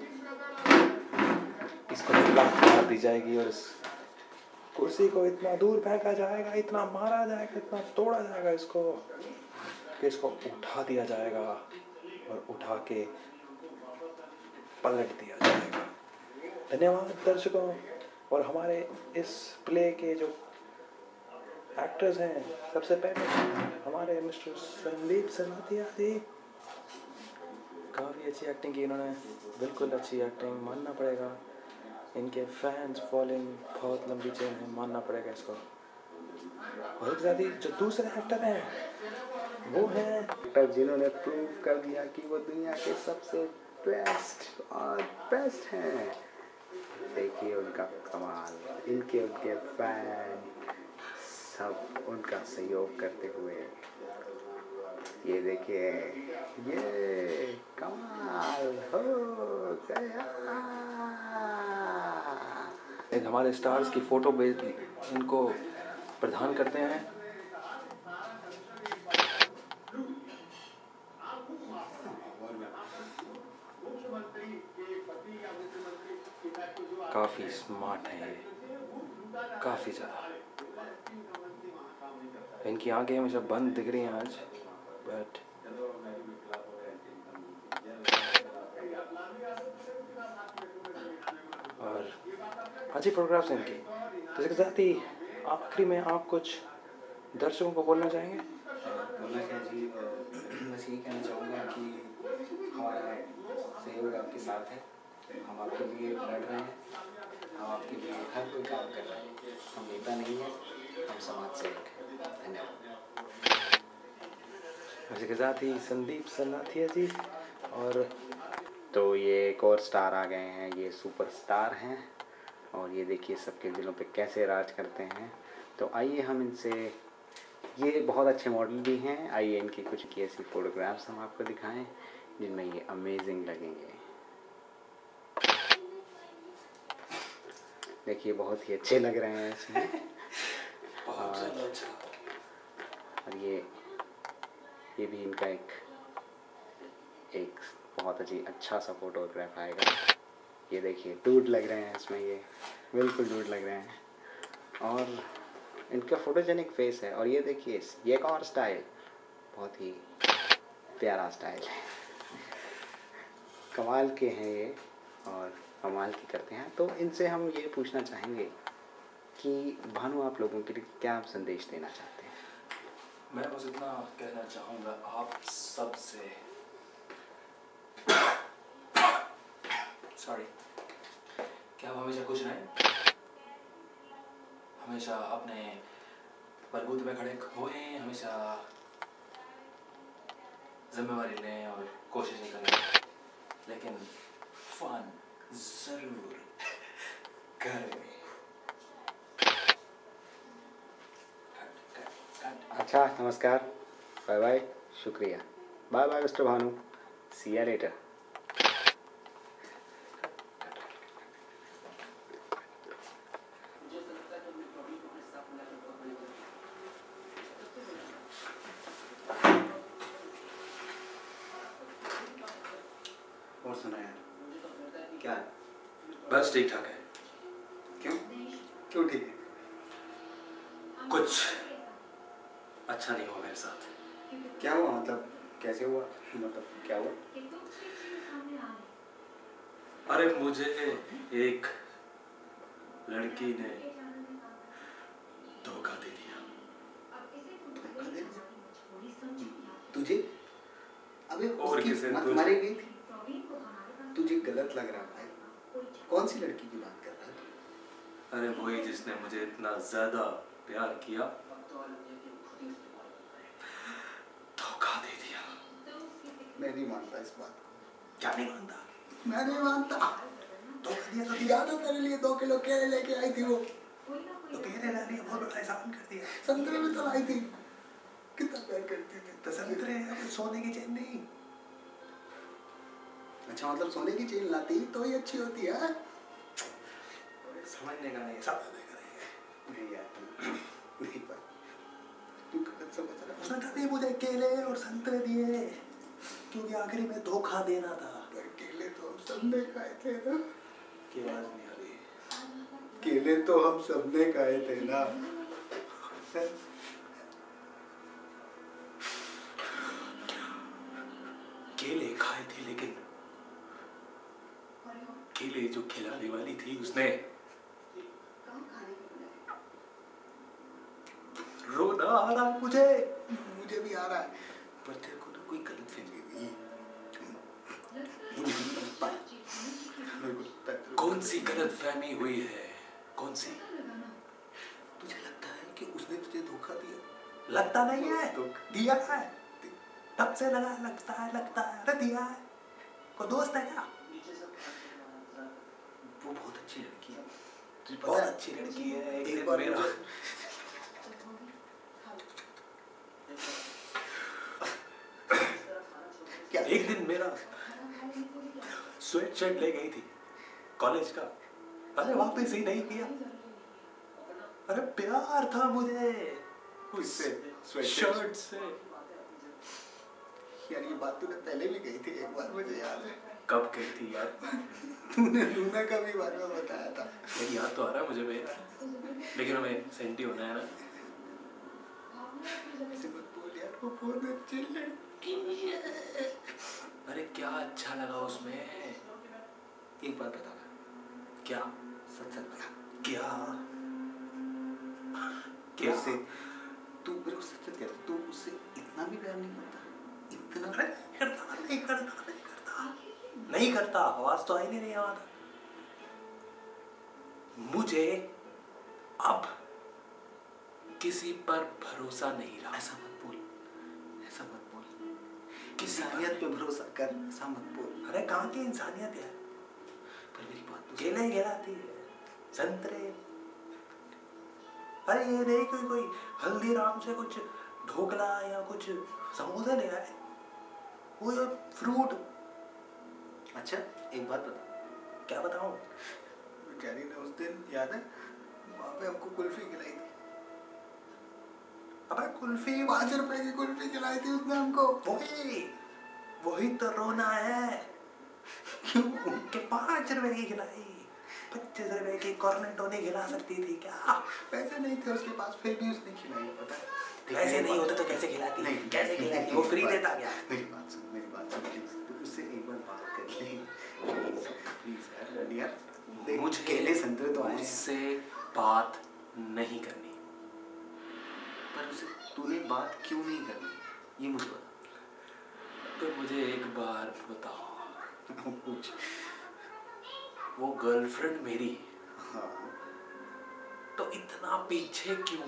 इसको मार दी जाएगी और इस कुर्सी को इतना दूर फेंका जाएगा, इतना मारा जाएगा, इतना तोड़ा जाएगा, इसको कि इसको उठा दिया जाएगा और उठा के पलट दिया जाएगा। धन्यवाद दर्शकों और हमारे इस प्ले के जो एक्टर्स हैं, सबसे पहले हमारे मिस्टर संदीप सनाथिया जी काफ़ी अच्छी एक्टिंग की इन्होंने, बिल्कुल अच्छी एक्टिंग मानना पड़ेगा। इनके फैंस फॉलोइंग बहुत लंबी चेन है, मानना पड़ेगा इसको। और एक साथ जो दूसरे एक्टर हैं, वो हैं। एक्टर जिन्होंने प्रूव कर दिया कि वो दुनिया के सबसे बेस्ट और बेस्ट हैं। देखिए उनका कमाल, इनके उनके फ़ैन सब उनका सहयोग करते हुए ये देखिए, ये कमाल हो गया। एक हमारे स्टार्स की फ़ोटो भेज इनको प्रदान करते हैं। काफ़ी स्मार्ट है ये। काफ़ी ज़्यादा। इनकी आँखें हमेशा बंद दिख रही हैं आज बट और अच्छी फोटोग्राफ्स इनकी। तो इसके साथ ही आखिरी में आप कुछ दर्शकों को बोलना चाहेंगे? बोलना बस यही कहना चाहूँगा कि हमारा सहयोग आपके साथ है। हम आपके लिए लड़ रहे हैं। हम आपके लिए हर कोई काम कर रहे हैं। हम नेता नहीं हैं, हम समाज सेवक हैं। धन्यवाद इसी के साथ ही संदीप सलाथिया जी। और तो ये एक और स्टार आ गए हैं ये सुपर स्टार हैं। और ये देखिए सबके दिलों पे कैसे राज करते हैं। तो आइए हम इनसे ये बहुत अच्छे मॉडल भी हैं। आइए इनकी कुछ की ऐसी फोटोग्राफ्स हम आपको दिखाएँ जिनमें ये अमेजिंग लगेंगे। देखिए बहुत ही अच्छे लग रहे हैं इसमें। *laughs* बहुत अच्छा। और ये ये भी इनका एक एक बहुत अच्छी अच्छा सा फोटोग्राफ आएगा। ये देखिए, डूड लग रहे हैं इसमें ये, बिल्कुल डूड लग रहे हैं। और इनका फोटोजेनिक फेस है। और ये देखिए, ये एक और स्टाइल बहुत ही प्यारा स्टाइल है। कमाल के हैं ये, और कमाल की करते हैं। तो इनसे हम ये पूछना चाहेंगे कि भानु, आप लोगों के लिए क्या आप संदेश देना चाहते हैं मैं बस इतना कहना चाहूँगा, आप सबसे सॉरी क्या आप हमेशा खुश रहें? हमेशा अपने बलबूत पे खड़े होएँ, हमेशा जिम्मेवारी लें और कोशिशें करें। लेकिन फन ज़रूर *laughs* करें कट कट कट अच्छा नमस्कार। बाय बाय, शुक्रिया। Bye bye, mister Bhanu. See you later बस ठीक ठाक है। मुझे एक लड़की ने धोखा दे दिया? तुझे? अबे और उसकी किसे? मत मारी गई थी। तुझे गलत लग रहा भाई। कौन सी लड़की की बात कर रहा है अरे वही जिसने मुझे इतना ज़्यादा प्यार किया। धोखा दे दिया। मैं नहीं मानता इस बात को। क्या नहीं मानता? मैं नहीं मानता। धोखा दिया तो याद है तेरे लिए दो किलो केले लेके आई थी वो। तो तेरे लाने बहुत बड़ा एहसान कर दिया संतरे में तो लाई थी। कितना प्यार करती थी। तो संतरे सोने की चैन नहीं। अच्छा मतलब सोने की चेन लाती तो ही अच्छी होती है समझने का नहीं समझने का नहीं नहीं यार नहीं पर। तू गलत समझ रहा उसने तभी मुझे केले और संतरे दिए क्योंकि आखिरी में धोखा देना था। पर केले तो सबने खाए थे ना। की आवाज़ नहीं आ रही। केले तो हम सबने खाए थे ना। केले खाए थे लेकिन केले जो खिलाने वाली थी उसने रोना आ रहा मुझे। मुझे भी आ रहा है। कौन सी गलत फहमी हुई है? कौन सी? तुझे लगता है कि उसने तुझे धोखा दिया? लगता नहीं है। दिया है। तब से लगा लगता है लगता है। अरे दिया है। को दोस्त है क्या? वो बहुत अच्छी लड़की है। तुझे पता बहुत है? अच्छी लड़की है। एक एक बार मेरा क्या? एक दिन मेरा स्वेट शर्ट ले गई थी। कॉलेज का? अरे वापस ही नहीं किया। अरे प्यार था मुझे। उससे शर्ट से। यार ये बात तूने पहले भी कही थी एक बार मुझे याद है। कब गई थी यार? तूने लूना का भी बारे में बताया था। मेरी याद तो आ रहा है मुझे भैया लेकिन हमें सेंटी होना है ना। ऐसे मत बोल यार वो बहुत लड़की अरे क्या अच्छा लगा उसमें। एक बात बता क्या सच सच बता क्या? क्या? उससे तू मेरे को सच सच कह तू उससे इतना भी प्यार नहीं करता? इतना? नहीं करता नहीं करता नहीं करता। नहीं करता आवाज़ तो आई नहीं रही आवाज़। मुझे अब किसी पर भरोसा नहीं रहा। ऐसा मत बोल ऐसा मत बोल। कि इंसानियत पे भरोसा कर ऐसा मत बोल। अरे कहाँ की इंसानियत है? तो गिराती है। संतरे। अरे ये नहीं कोई कोई हल्दीराम से कुछ ढोकला या कुछ समोसे ले आए। वो ये फ्रूट। अच्छा एक बात बता क्या बताऊँ? बेचारी ने उस दिन याद है? वहाँ पे हमको कुल्फी खिलाई थी। अबे कुल्फी पाँच रुपए की कुल्फी खिलाई थी उसने हमको। वही वही तो रोना है। क्यों कि पाँच रुपए की खिलाई पच्चीस रुपए की कॉर्नेटो नहीं खिला सकती थी क्या? पैसे नहीं थे उसके पास फिर भी उसने खिलाई पता पैसे नहीं होते तो कैसे खिलाती? नहीं कैसे खिलाती? वो फ्री मेरी बात- क्या मेरी बात सुन प्लीज़ उससे एक बार बात कर ले। प्लीज़ यार यार? देख, केले संतरे तो आए। उससे बात नहीं करनी। पर उसे तूने बात क्यों नहीं करनी? ये मुझे बता। तो मुझे एक बार बताओ। पूछ वो गर्लफ्रेंड मेरी। हाँ। तो इतना पीछे क्यों?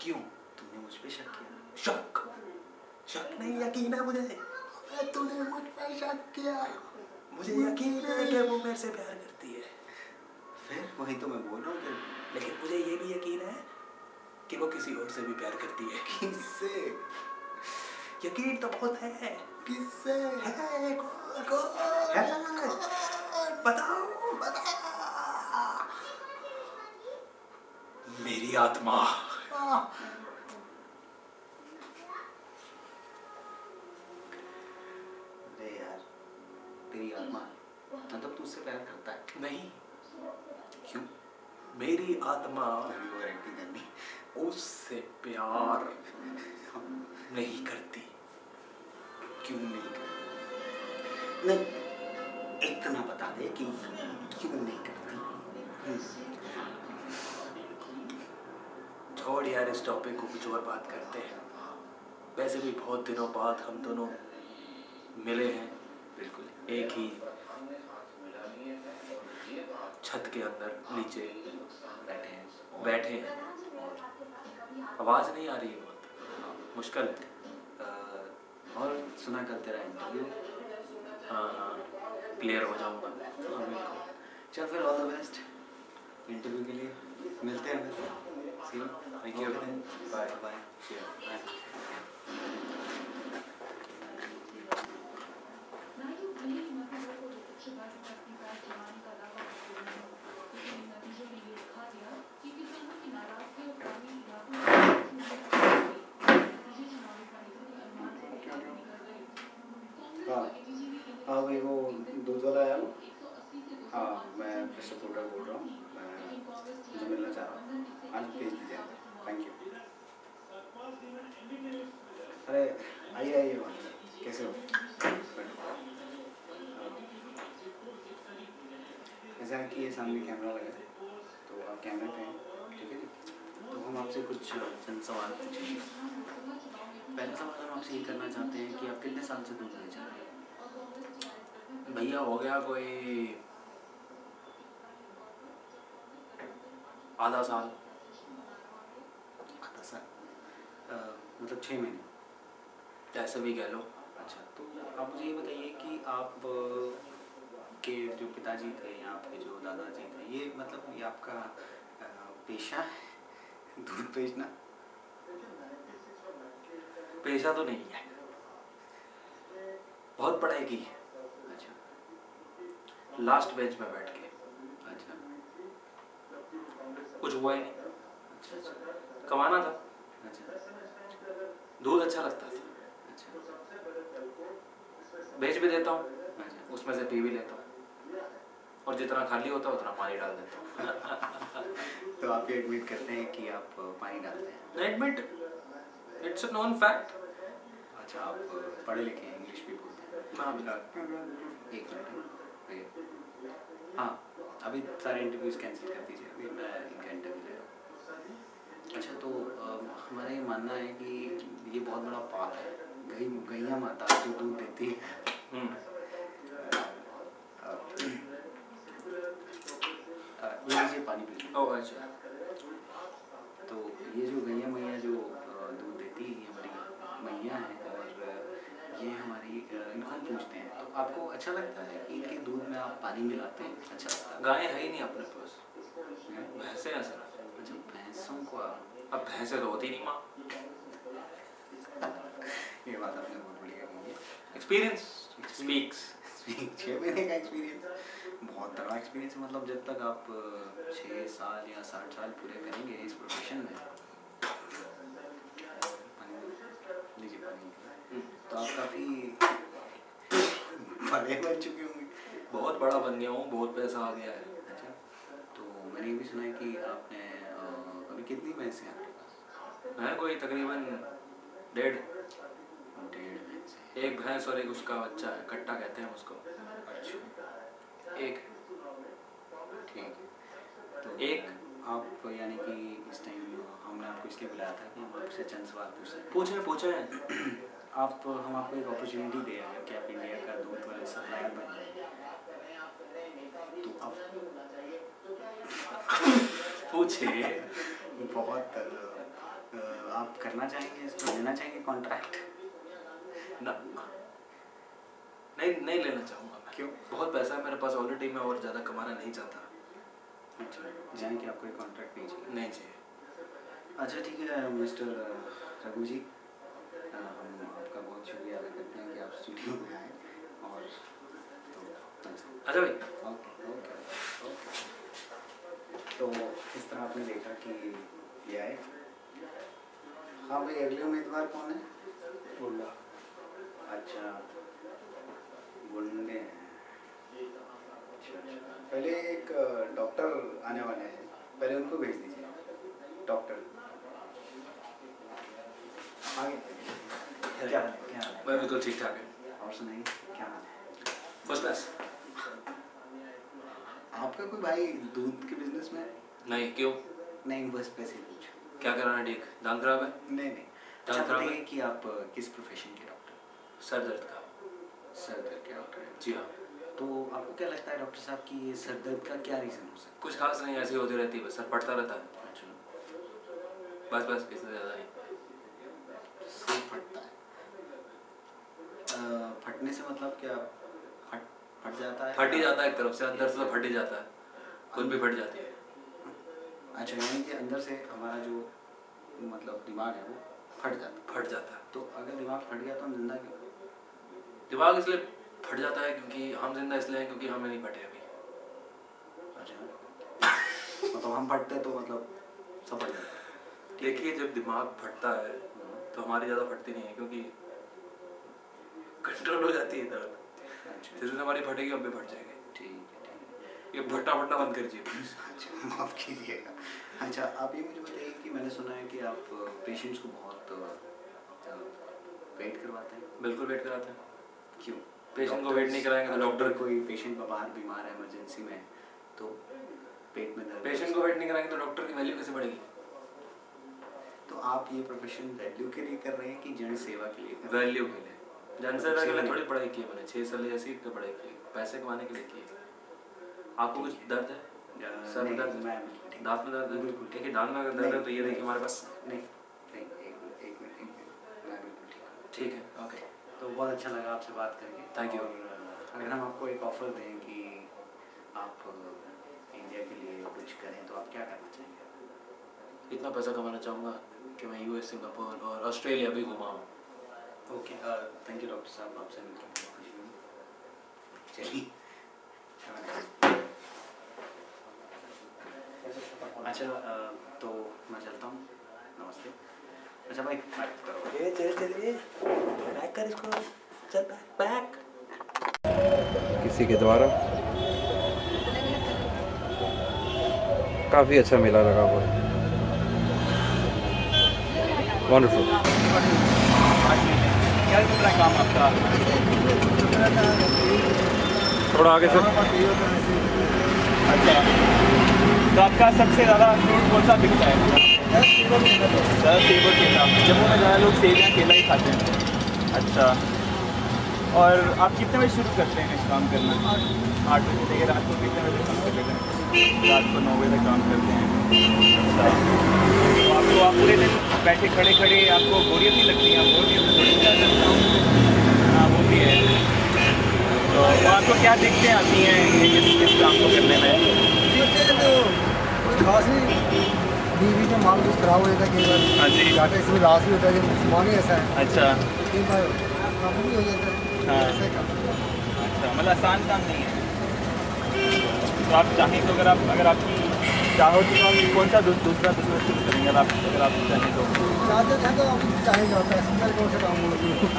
क्यों? तूने मुझ पे शक किया? शक? शक नहीं यकीन है मुझे? तूने मुझ पे शक किया। मुझे यकीन है कि वो मेरे से प्यार करती है। फिर? वही तो मैं बोल रहा हूँ लेकिन मुझे ये भी यकीन है कि वो किसी और से भी प्यार करती है। किससे? यकीन तो बहुत है। किससे? है कौन? कौन? है? बताओ बताओ। मेरी आत्मा। अरे यार तेरी आत्मा। मतलब तू उससे प्यार करता है? नहीं। क्यों? मेरी आत्मा। उससे प्यार नहीं करती। क्यों नहीं करती नहीं इतना बता दे कि क्यों नहीं करती। छोड़ यार इस टॉपिक को कुछ और बात करते हैं। वैसे भी बहुत दिनों बाद हम दोनों मिले हैं बिल्कुल एक ही छत के अंदर नीचे बैठे हैं बैठे हैं। आवाज़ नहीं आ रही है बहुत। मुश्किल। है और सुना करते रहा इंटरव्यू हाँ हाँ। क्लियर हो जाऊँगा हाँ बिल्कुल। चल फिर ऑल द बेस्ट इंटरव्यू के लिए। मिलते हैं see thank you. Bye bye bye हाँ हाँ भाई वो दूध वाला आया वो हाँ मैं प्रेशर पोर्टर बोल रहा हूँ मैं उनसे मिलना चाह रहा हूँ आज भेज दीजिए थैंक अरे आइए आइए वहाँ कैसे हो? ऐसा है कि ये सामने कैमरा लगा है तो आप कैमरे पे हैं ठीक है? जी तो हम आपसे कुछ चंद सवाल पूछेंगे। पहला सवाल हम आपसे ये करना चाहते हैं कि आप कितने साल से दूध बेच रहे हैं? भैया हो गया कोई आधा साल आधा साल अ, मतलब छः महीने। ऐसे भी कह लो। अच्छा तो आप मुझे ये बताइए कि आप के जो पिताजी थे या आपके जो दादाजी थे ये मतलब ये आपका पेशा है? दूध बेचना? पेशा तो नहीं है। बहुत पढ़ाई की है। अच्छा। लास्ट बेंच में बैठ के। अच्छा। कुछ हुआ ही नहीं। अच्छा अच्छा। कमाना था। दूध अच्छा लगता था। अच्छा बेच भी देता हूँ अच्छा उसमें से पी भी लेता हूँ। और जितना खाली होता है उतना पानी डाल देता हूँ। *laughs* तो आप ये एडमिट करते हैं कि आप पानी डालते हैं? Admit it's a non fact अच्छा आप पढ़े लिखे हैं इंग्लिश भी बोलते हैं। हाँ बिल्कुल एक मिनट भैया हाँ अभी सारे इंटरव्यूज़ कैंसिल कर दीजिए अभी मैं इनका इंटरव्यू ले रहा हूँ। अच्छा तो हमारा ये मानना है कि ये बहुत बड़ा पाप है। गई गैया माता जो दूध देती है। हम्म, ये लीजिए पानी पी ओ अच्छा। तो ये जो गैया मैया जो दूध देती है ये हमारी मैया है और ये हमारी इनको हम पूछते हैं। तो आपको अच्छा लगता है कि इनके दूध में आप पानी मिलाते हैं? अच्छा लगता है। गाय है ही नहीं अपने पास? भैंसे हैं सर। आप अब भैंसे तो होती नहीं माँ। ये बात आपने बहुत बढ़िया कही एक्सपीरियंस स्पीक्स छः महीने का एक्सपीरियंस बहुत तगड़ा एक्सपीरियंस है मतलब जब तक आप छः साल या साठ साल पूरे करेंगे इस प्रोफेशन में तो आप काफ़ी बड़े बन चुके होंगे। बहुत बड़ा बन गया हूँ बहुत पैसा आ गया है। अच्छा तो मैंने ये भी सुना है कि आपने कितनी भैंसें हैं आपके पास? है कोई? तकरीबन डेढ़। डेढ़ भैंस। एक भैंस और एक उसका बच्चा है कट्टा कहते हैं उसको। अच्छा। एक। ठीक तो एक आप यानी कि इस टाइम हमने आपको इसलिए बुलाया था कि हम आपसे चंद सवाल पूछ सकते पूछे पूछे आप हम आपको एक अपॉर्चुनिटी दे रहे हैं कि आप इंडिया का दूध वाले सप्लायर बने तो आप *laughs* पूछे बहुत आप करना चाहेंगे इसको लेना चाहेंगे कॉन्ट्रैक्ट ना। नहीं नहीं लेना चाहूँगा मैं। क्यों? बहुत पैसा है मेरे पास ऑलरेडी मैं और ज़्यादा कमाना नहीं चाहता। अच्छा यानी कि आपको एक कॉन्ट्रैक्ट नहीं चाहिए? नहीं चाहिए। अच्छा ठीक है मिस्टर रघु जी। हम आपका बहुत शुक्रिया अदा करते हैं कि आप स्टूडियो में आए। और तो अच्छा भाई। Okay okay okay. तो आपने देखा कि ये आए। हाँ भाई अगले उम्मीदवार कौन है? बोला अच्छा गुंडे हैं अच्छा अच्छा। पहले एक डॉक्टर आने वाले हैं। पहले उनको भेज दीजिए। डॉक्टर। आगे। क्या क्या मैं बिल्कुल ठीक ठाक है। है और सुनाइए क्या हाल है? First class. आपका कोई भाई दूध के बिज़नेस में? नहीं क्यों? नहीं बस पैसे पूछो। क्या कराना ठीक? दांत खराब है? नहीं नहीं। अच्छा दांत खराब है? कि आप किस प्रोफेशन के डॉक्टर सर दर्द का। सर दर्द के डॉक्टर हैं। जी हाँ। तो आपको क्या लगता है डॉक्टर साहब कि ये सर दर्द का क्या रीज़न हो सकता है? कुछ खास नहीं ऐसी होती रहती है बस सर पड़ता रहता है। अच्छा। बस बस इससे ज़्यादा नहीं। सिर फटता है। फटने से मतलब क्या फट फट जाता है? फट ही जाता है एक तरफ़ से अंदर से तो फट ही जाता है। खुद भी फट जाती है। अच्छा यानी कि अंदर से हमारा जो मतलब दिमाग है वो फट जाता फट जाता है। तो अगर दिमाग फट गया तो हम ज़िंदा क्यों? दिमाग इसलिए फट जाता है क्योंकि हम ज़िंदा इसलिए हैं क्योंकि हमें नहीं फटे अभी। अच्छा। मतलब हम फटते तो मतलब सब फट जाता है। देखिए जब दिमाग फटता है तो हमारी ज़्यादा फटती नहीं है क्योंकि कंट्रोल हो जाती है दर्द। अच्छा। जिस दिन हमारी फटेगी हम भी फट जाएँगे। ये फटना फटना बंद कर दीजिए अच्छा माफ़ कीजिएगा। अच्छा आप ये मुझे बताइए कि मैंने सुना है कि आप पेशेंट्स को बहुत वेट करवाते हैं। बिल्कुल वेट कराते हैं। क्यों? पेशेंट को वेट नहीं कराएँगे तो अगर कोई पेशेंट बाहर बीमार है इमरजेंसी में तो पेट में दर्द पेशेंट को वेट नहीं कराएँगे तो डॉक्टर की वैल्यू कैसे बढ़ेगी? तो आप ये प्रोफेशन वैल्यू के लिए कर रहे हैं कि जन सेवा के लिए वैल्यू के लिए। जनसेवा के लिए थोड़ी पढ़ाई की है मैंने छः साल ऐसी पढ़ाई की। पैसे कमाने के लिए की है आपको कुछ दर्द है? सर में दर्द है? दांत में दर्द है? बिल्कुल ठीक है। दांत में अगर दर्द है तो ये देखिए हमारे पास। नहीं नहीं एक मिनट एक मिनट एक मिनट मैं बिल्कुल ठीक हूँ। ठीक है। ओके तो बहुत अच्छा लगा आपसे बात करके। थैंक यू और अगर हम आपको एक ऑफ़र दें कि आप इंडिया के लिए कुछ करें तो आप क्या करना चाहेंगे? इतना पैसा कमाना चाहूँगा कि मैं यूएस सिंगापुर और ऑस्ट्रेलिया भी घुमाऊँ। ओके थैंक यू डॉक्टर साहब। आपसे मिलकर चलिए अच्छा तो मैं चलता हूँ। नमस्ते। अच्छा भाई पैक करो। ये चल चलिए पैक कर इसको। चल पैक किसी के द्वारा? काफ़ी अच्छा मेला लगा हुआ है। वंडरफुल क्या चल रहा है थोड़ा आगे सर अच्छा। तो आपका सबसे ज़्यादा फ्रूट कौन सा बिकता है? ज़्यादा सेब और केला। जम्मू में ज़्यादा लोग सेब या केला ही खाते हैं। अच्छा। और आप कितने बजे शुरू करते हैं इस काम करना? आठ बजे से रात को कितने बजे काम कर लेते हैं? रात को नौ बजे तक काम करते हैं। अच्छा। तो आपको आप पूरे दिन बैठे खड़े खड़े आपको बोरियत नहीं लगती? आप बोर नहीं हाँ? वो भी है। तो आपको क्या दिक्कतें आती हैं इस काम को करने में? खास नहीं बीवी का माल कुछ खराब हो जाता है कई बार। हाँ जी। डाटा इसमें लॉस भी होता है कि सामान ही ऐसा है। अच्छा। कई बार प्रॉब्लम भी हो जाता है। हाँ। अच्छा मतलब आसान काम नहीं है। तो आप चाहें तो अगर आप अगर आपकी चाहो तो आप कौन सा दूसरा बिज़नेस शुरू करेंगे अगर आप अगर आप चाहें तो? चाहते हैं तो आप चाहेंगे पैसेंजर कौन सा काम हो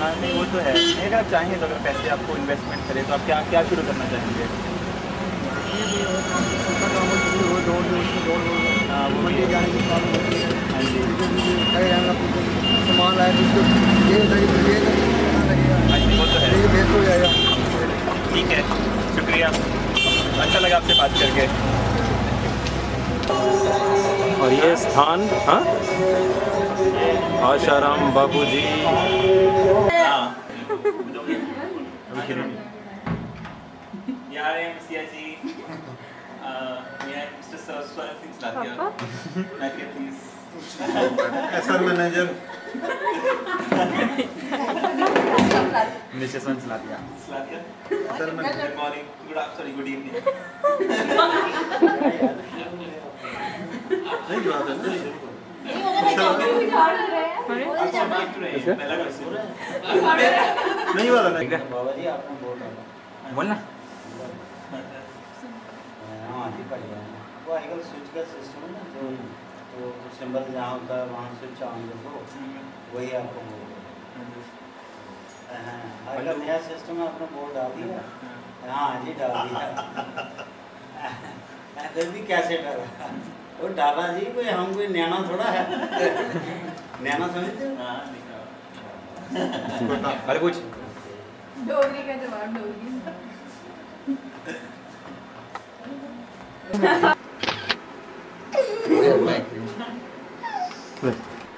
हाँ नहीं वो तो है। अगर आप चाहें तो अगर पैसे आपको इन्वेस्टमेंट करें तो आप क्या क्या शुरू करना चाहेंगे छोटा काम हो किसी रोड दो उसमें हाँ वो भी मंडी जाने की प्रॉब्लम होती है। हाँ जी। सामान लाए तो उसको ये है तो लगेगा हाँ तो है। वेस्ट हो जाएगा। ठीक है शुक्रिया। अच्छा लगा आपसे बात करके। और ये स्थान हाँ? आशाराम बाबू SR manager mister Swarn Salathia Salathia sir मैं good morning good after sorry good evening नहीं बात है नहीं अच्छा बात रहे हैं पहला क्वेश्चन नहीं बात है बाबा जी आपने बोल बोलना। हाँ जी भाई आजकल स्विच का सिस्टम है ना जो तो सिंबल जहाँ होता है वहाँ स्विच ऑन देखो वही आपको बोल हाँ। आजकल नया सिस्टम है आपने बोर्ड डाल दिया। हाँ। जी डाल दिया। *laughs* फिर भी कैसे डाला? वो डाला जी कोई हम कोई नैना थोड़ा है। *laughs* नैना समझते हो? हाँ *laughs* अरे पूछ डोगरी का जवाब Dogri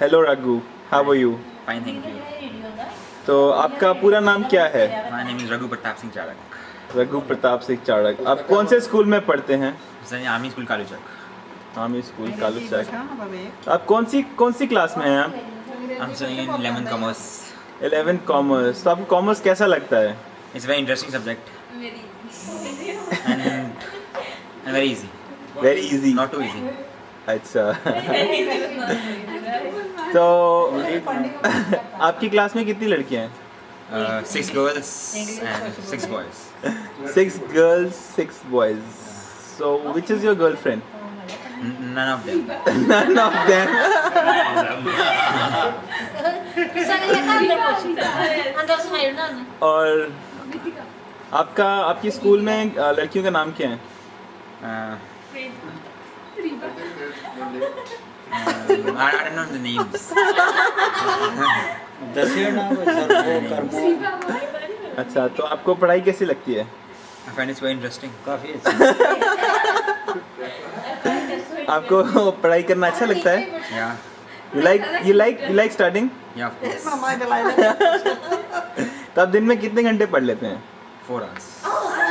hello Raghu how are you fine thank you तो आपका पूरा नाम क्या है? My name is Raghu Pratap Singh Charak Raghu Pratap Singh Charak आप कौन से स्कूल में पढ़ते हैं? Sir army school Kalu Chowk army school Kalu Chowk आप कौन सी कौन सी क्लास में हैं आप? I am studying in lemon commerce eleven commerce तो आपको कॉमर्स कैसा लगता है? It's very interesting subject and and very easy very easy not too easy अच्छा तो आपकी क्लास में कितनी लड़कियाँ हैं? Six girls six boys six girls six boys so which is your girlfriend none of them. *laughs* None of them. *laughs* और आपका आपकी स्कूल में लड़कियों का नाम क्या है? Um, I, *laughs* I don't know the names. *laughs* कर्मो अच्छा तो आपको पढ़ाई कैसी लगती है? I find it's very interesting. काफ़ी अच्छा। आपको पढ़ाई करना अच्छा लगता है? Yeah. You like you like you like starting yeah of course. *laughs* तो आप दिन में कितने घंटे पढ़ लेते हैं? Four आवर्स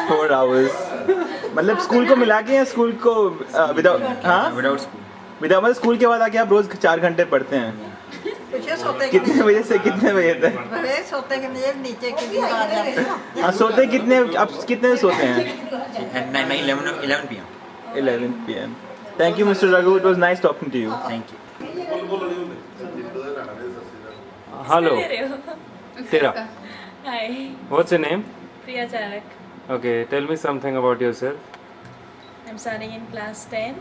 फोर आवर्स मतलब स्कूल को मिला के या स्कूल को विदाउट हाँ without school विदाउट मतलब स्कूल के बाद आके आप रोज चार घंटे पढ़ते हैं कितने बजे से कितने बजे तक सोते है हाँ सोते कितने आप कितने सोते हैं at 9 11 11 p.m. 11 p.m. Thank you, Mr. Raghu. It was nice talking to you. Thank you. Hello तेरा Hi, What's your name? Priya Charak. Okay, tell me something about yourself. I'm studying in class 10,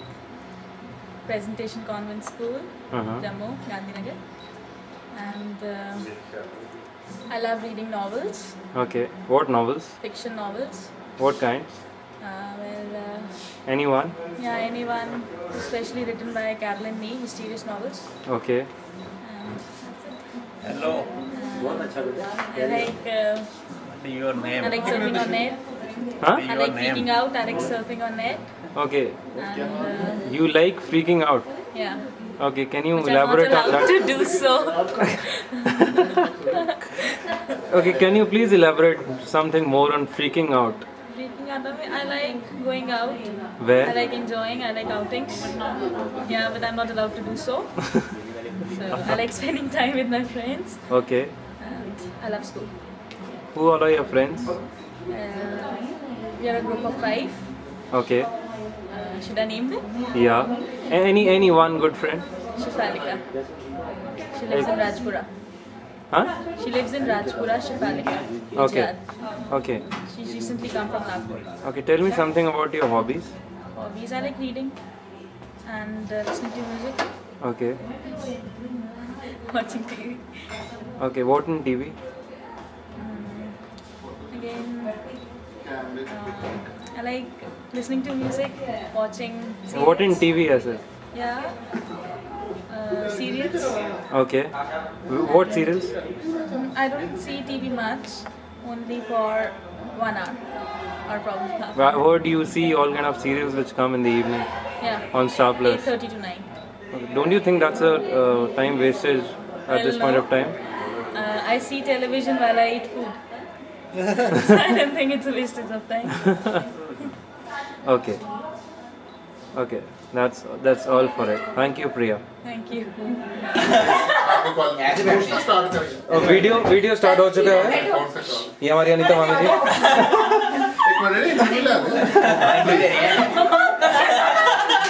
Presentation Convent School, uh-huh. Jammu, Gandhinagar. And uh, I love reading novels. Okay, what novels? Fiction novels. What kinds? Uh, well, uh, anyone? Yeah, anyone, especially written by Carolyn Nee, mysterious novels. Okay. And that's it. Hello. Uh, I like. Uh, your name. I like surfing on net. Huh? I like freaking out. I like surfing on net. Okay. And uh, You like freaking out. yeah, Okay, can you which I'm not elaborate on allowed that? to do so. *laughs* Okay, can you please elaborate something more on freaking out? Freaking out of it. I like going out. Where? I like enjoying. I like outings. Yeah, but I'm not allowed to do so. *laughs* so I like spending time with my friends. Okay. And I love school. Who all are your friends? Uh, we are a group of five. Okay. Uh, should I name them? Yeah. Any any one good friend? Shifalika. She lives in Rajpura. Huh? She lives in Rajpura, Shifalika. Okay. Gujarat. Okay. She's recently come from Nagpur. Okay, tell me something about your hobbies. Hobbies I like reading and uh, listening to music, Okay. *laughs* watching TV. Okay, what in TV? Again, uh, I like listening to music, watching. What in. TV as well? Yeah. Uh, serials. Okay. What serials? I don't see TV much, only for one hour or probably half. Wha- What do you see all kind of serials which come in the evening Yeah. on Star Plus? 8:30 to 9. Okay. Don't you think that's a uh, time wastage at Well, this point no. of time? Uh, I see television while I eat food. *laughs* so I don't think it's a wastage of time. Okay. *laughs* Okay. That's that's all for it. Thank you, Priya. Thank you. और video video start हो चुका है ये हमारी अनीता मामी जी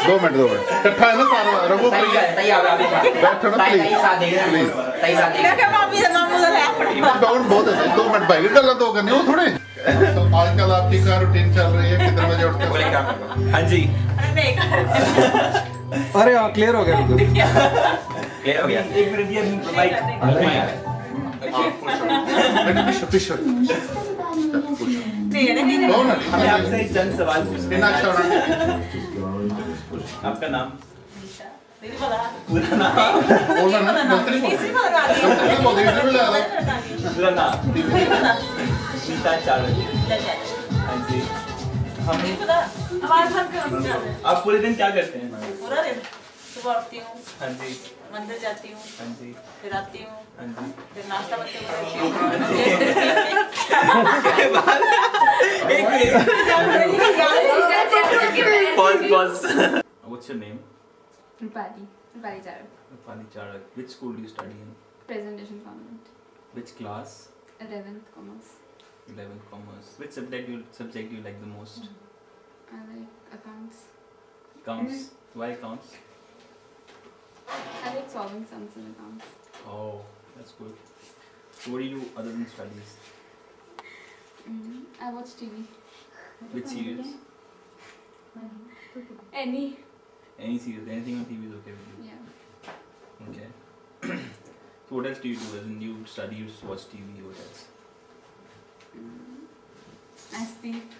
दो minute दो minute. इकट्ठा है ना सारा रघु बैठो ना प्लीज़ डाउन बहुत है दो मिनट भाई गल तो करनी वो थोड़े। तो आजकल आपकी क्या रूटीन चल रही है कितने बजे उठते हो? हाँ जी। अरे हाँ क्लियर हो गया क्लियर हो गया। एक मिनट ये माइक आपसे चंद सवाल पूछने हैं। आपका नाम? पूरा नाम? पूरा हाँ जी। हम आप पूरे दिन क्या करते हैं? पूरा दिन सुबह उठती हूँ। हाँ जी। मंदिर जाती हूँ। हाँ जी। फिर आती हूँ। हाँ जी। फिर नाश्ता बनते *laughs* pause. What's your name? Rupali. Rupali Charak. Rupali Charak. Which school do you study in? Presentation Convent. Which class? 11th Commerce. 11th Commerce. Which subject you subject you like the most? I like accounts. Accounts. Why accounts? I like solving sums in accounts. Oh, that's good. So what do you do other than studies? Mm, I watch TV. Which series? Any. Any series? Anything on TV is okay with you? Yeah. Okay. *clears throat* so what else do you do? As in you study, you watch TV, what else? Mm, I sleep.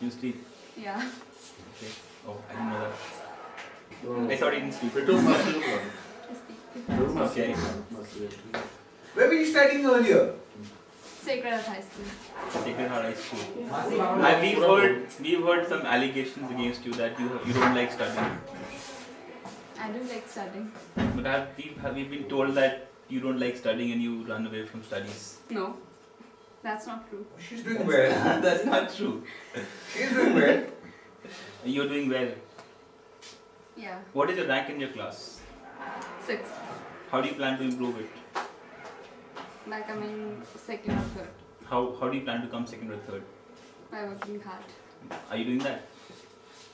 You sleep? Yeah. Okay. Oh, I didn't know that. I thought you didn't sleep. I sleep. Okay. Where were you studying earlier? Sacred Heart High School. Sacred Heart High School. Have we've heard we've heard some allegations against you that you you don't like studying. I don't like studying. But have we have we been told that you don't like studying and you run away from studies? No. That's not true. She's doing well. *laughs* That's not true. She's doing well. *laughs* You're doing well. Yeah. What is your rank in your class? Six. How do you plan to improve it? By coming second or third. How how do you plan to come second or third? By working hard. Are you doing that?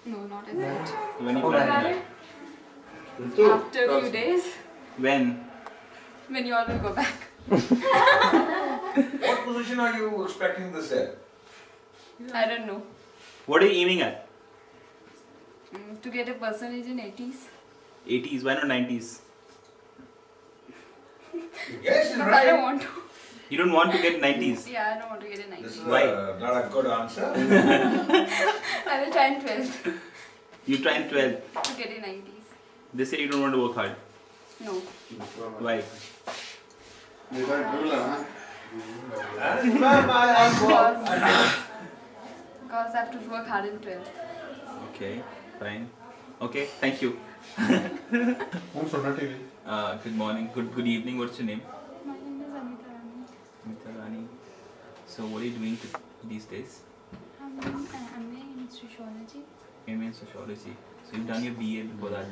No, not as yet. When you plan to do After a few days. When? when you all will go back. What position are you expecting this year? I don't know. What are you aiming at? Mm, to get a percentage in 80s. 80s, why not 90s? Yes, But I don't want to. You don't want to get 90s. Yeah, I don't want to get a 90s. This is Why? uh, not a good answer. *laughs* I will try in 12th You try in 12. to get a 90s. They say you don't want to work hard. No. Why? Because I have to work hard in 12. Okay, fine. Okay, thank you. Who's on the TV? Uh, good morning, good good evening. What's your name? My name is Amita Rani. Amita Rani. So, what are you doing these days? I'm, uh, I'm in sociology. I'm in sociology. So, you've done your BA before that?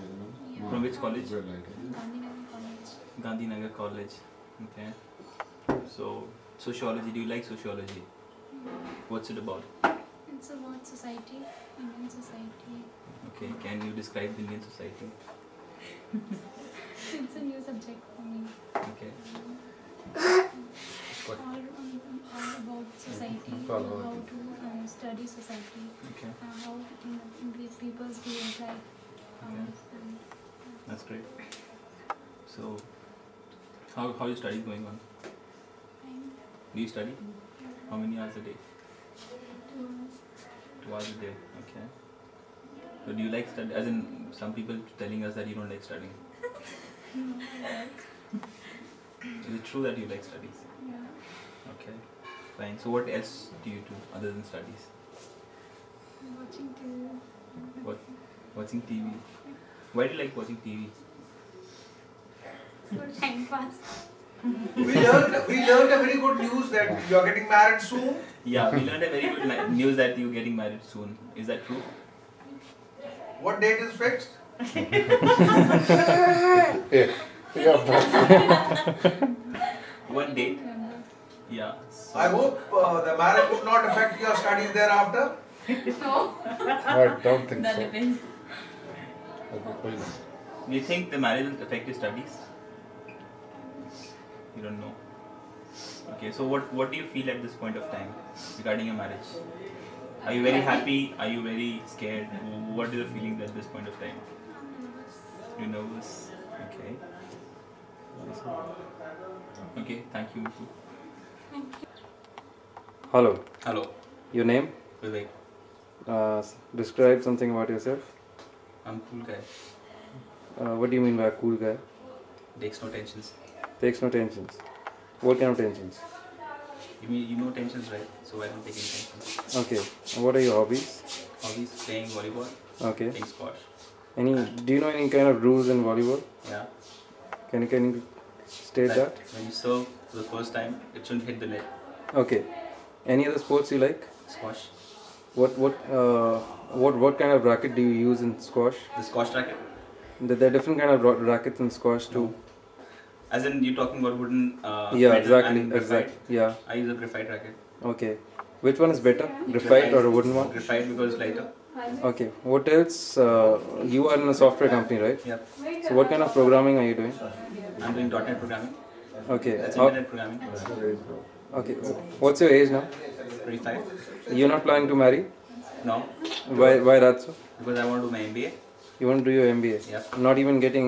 Yeah. From which college? Gandhinagar College. Gandhinagar College. Okay. So sociology. Do you like sociology? What's it about? It's about society, Indian society. Okay. Can you describe the Indian society? *laughs* It's a new subject for me. Okay. All, um, all about society, Follow how it. to um, study society, Okay. uh, how in, in people's behave like. Um, and, That's great. So how how is study going on? Fine. Do you study? How many hours a day? two hours. Two hours a day. Okay. So do you like study? As in, some people telling us that you don't like studying. *laughs* Is it true that you like studies? Yeah. Okay, fine. So what else do you do other than studies? Watching TV. What? Watching TV. Why do you like watching TV? For time pass. We learned, we learned a very good news that you are getting married soon. Yeah, we learned a very good ma- news that you're getting married soon. Is that true? What date is fixed? *laughs* Yeah. One *laughs* date. Yeah. So I hope uh, the marriage would not affect your studies thereafter. No. I don't think That so. depends. Do you think the marriage will affect your studies? You don't know. Okay, so what what do you feel at this point of time regarding your marriage? Are you very happy? Are you very scared? What are your feelings at this point of time? You're nervous. Okay. Okay, thank you. Hello. Hello. Your name? Vivek. Uh, describe something about yourself. I'm cool guy. Uh, what do you mean by a cool guy? Takes no tensions. Takes no tensions. What kind of tensions? You mean you know tensions, right? So I don't take any tensions. Okay. And what are your hobbies? Hobbies playing volleyball. Okay. Playing squash. Any? Do you know any kind of rules in volleyball? Yeah. Can you can you state that? When you serve for the first time, it shouldn't hit the net. Okay. Any other sports you like? Squash. What what uh, what what kind of racket do you use in squash? The squash racket. There there are different kind of ra- rackets in squash too. As in, you're talking about wooden. Uh, Yeah, exactly, exactly, and graphite. exact- yeah. I use a graphite racket. Okay. Which one is better, graphite or a wooden one? Graphite because it's lighter. Okay. What else? Uh, you are in a software company, right? Yep. So what kind of programming are you doing? I'm doing .NET programming. Okay. That's internet programming. Okay. What's your age now? 25. You're not planning to marry? No. Why? Why that so? Because I want to do my MBA. You want to do your MBA? Yep. Not even getting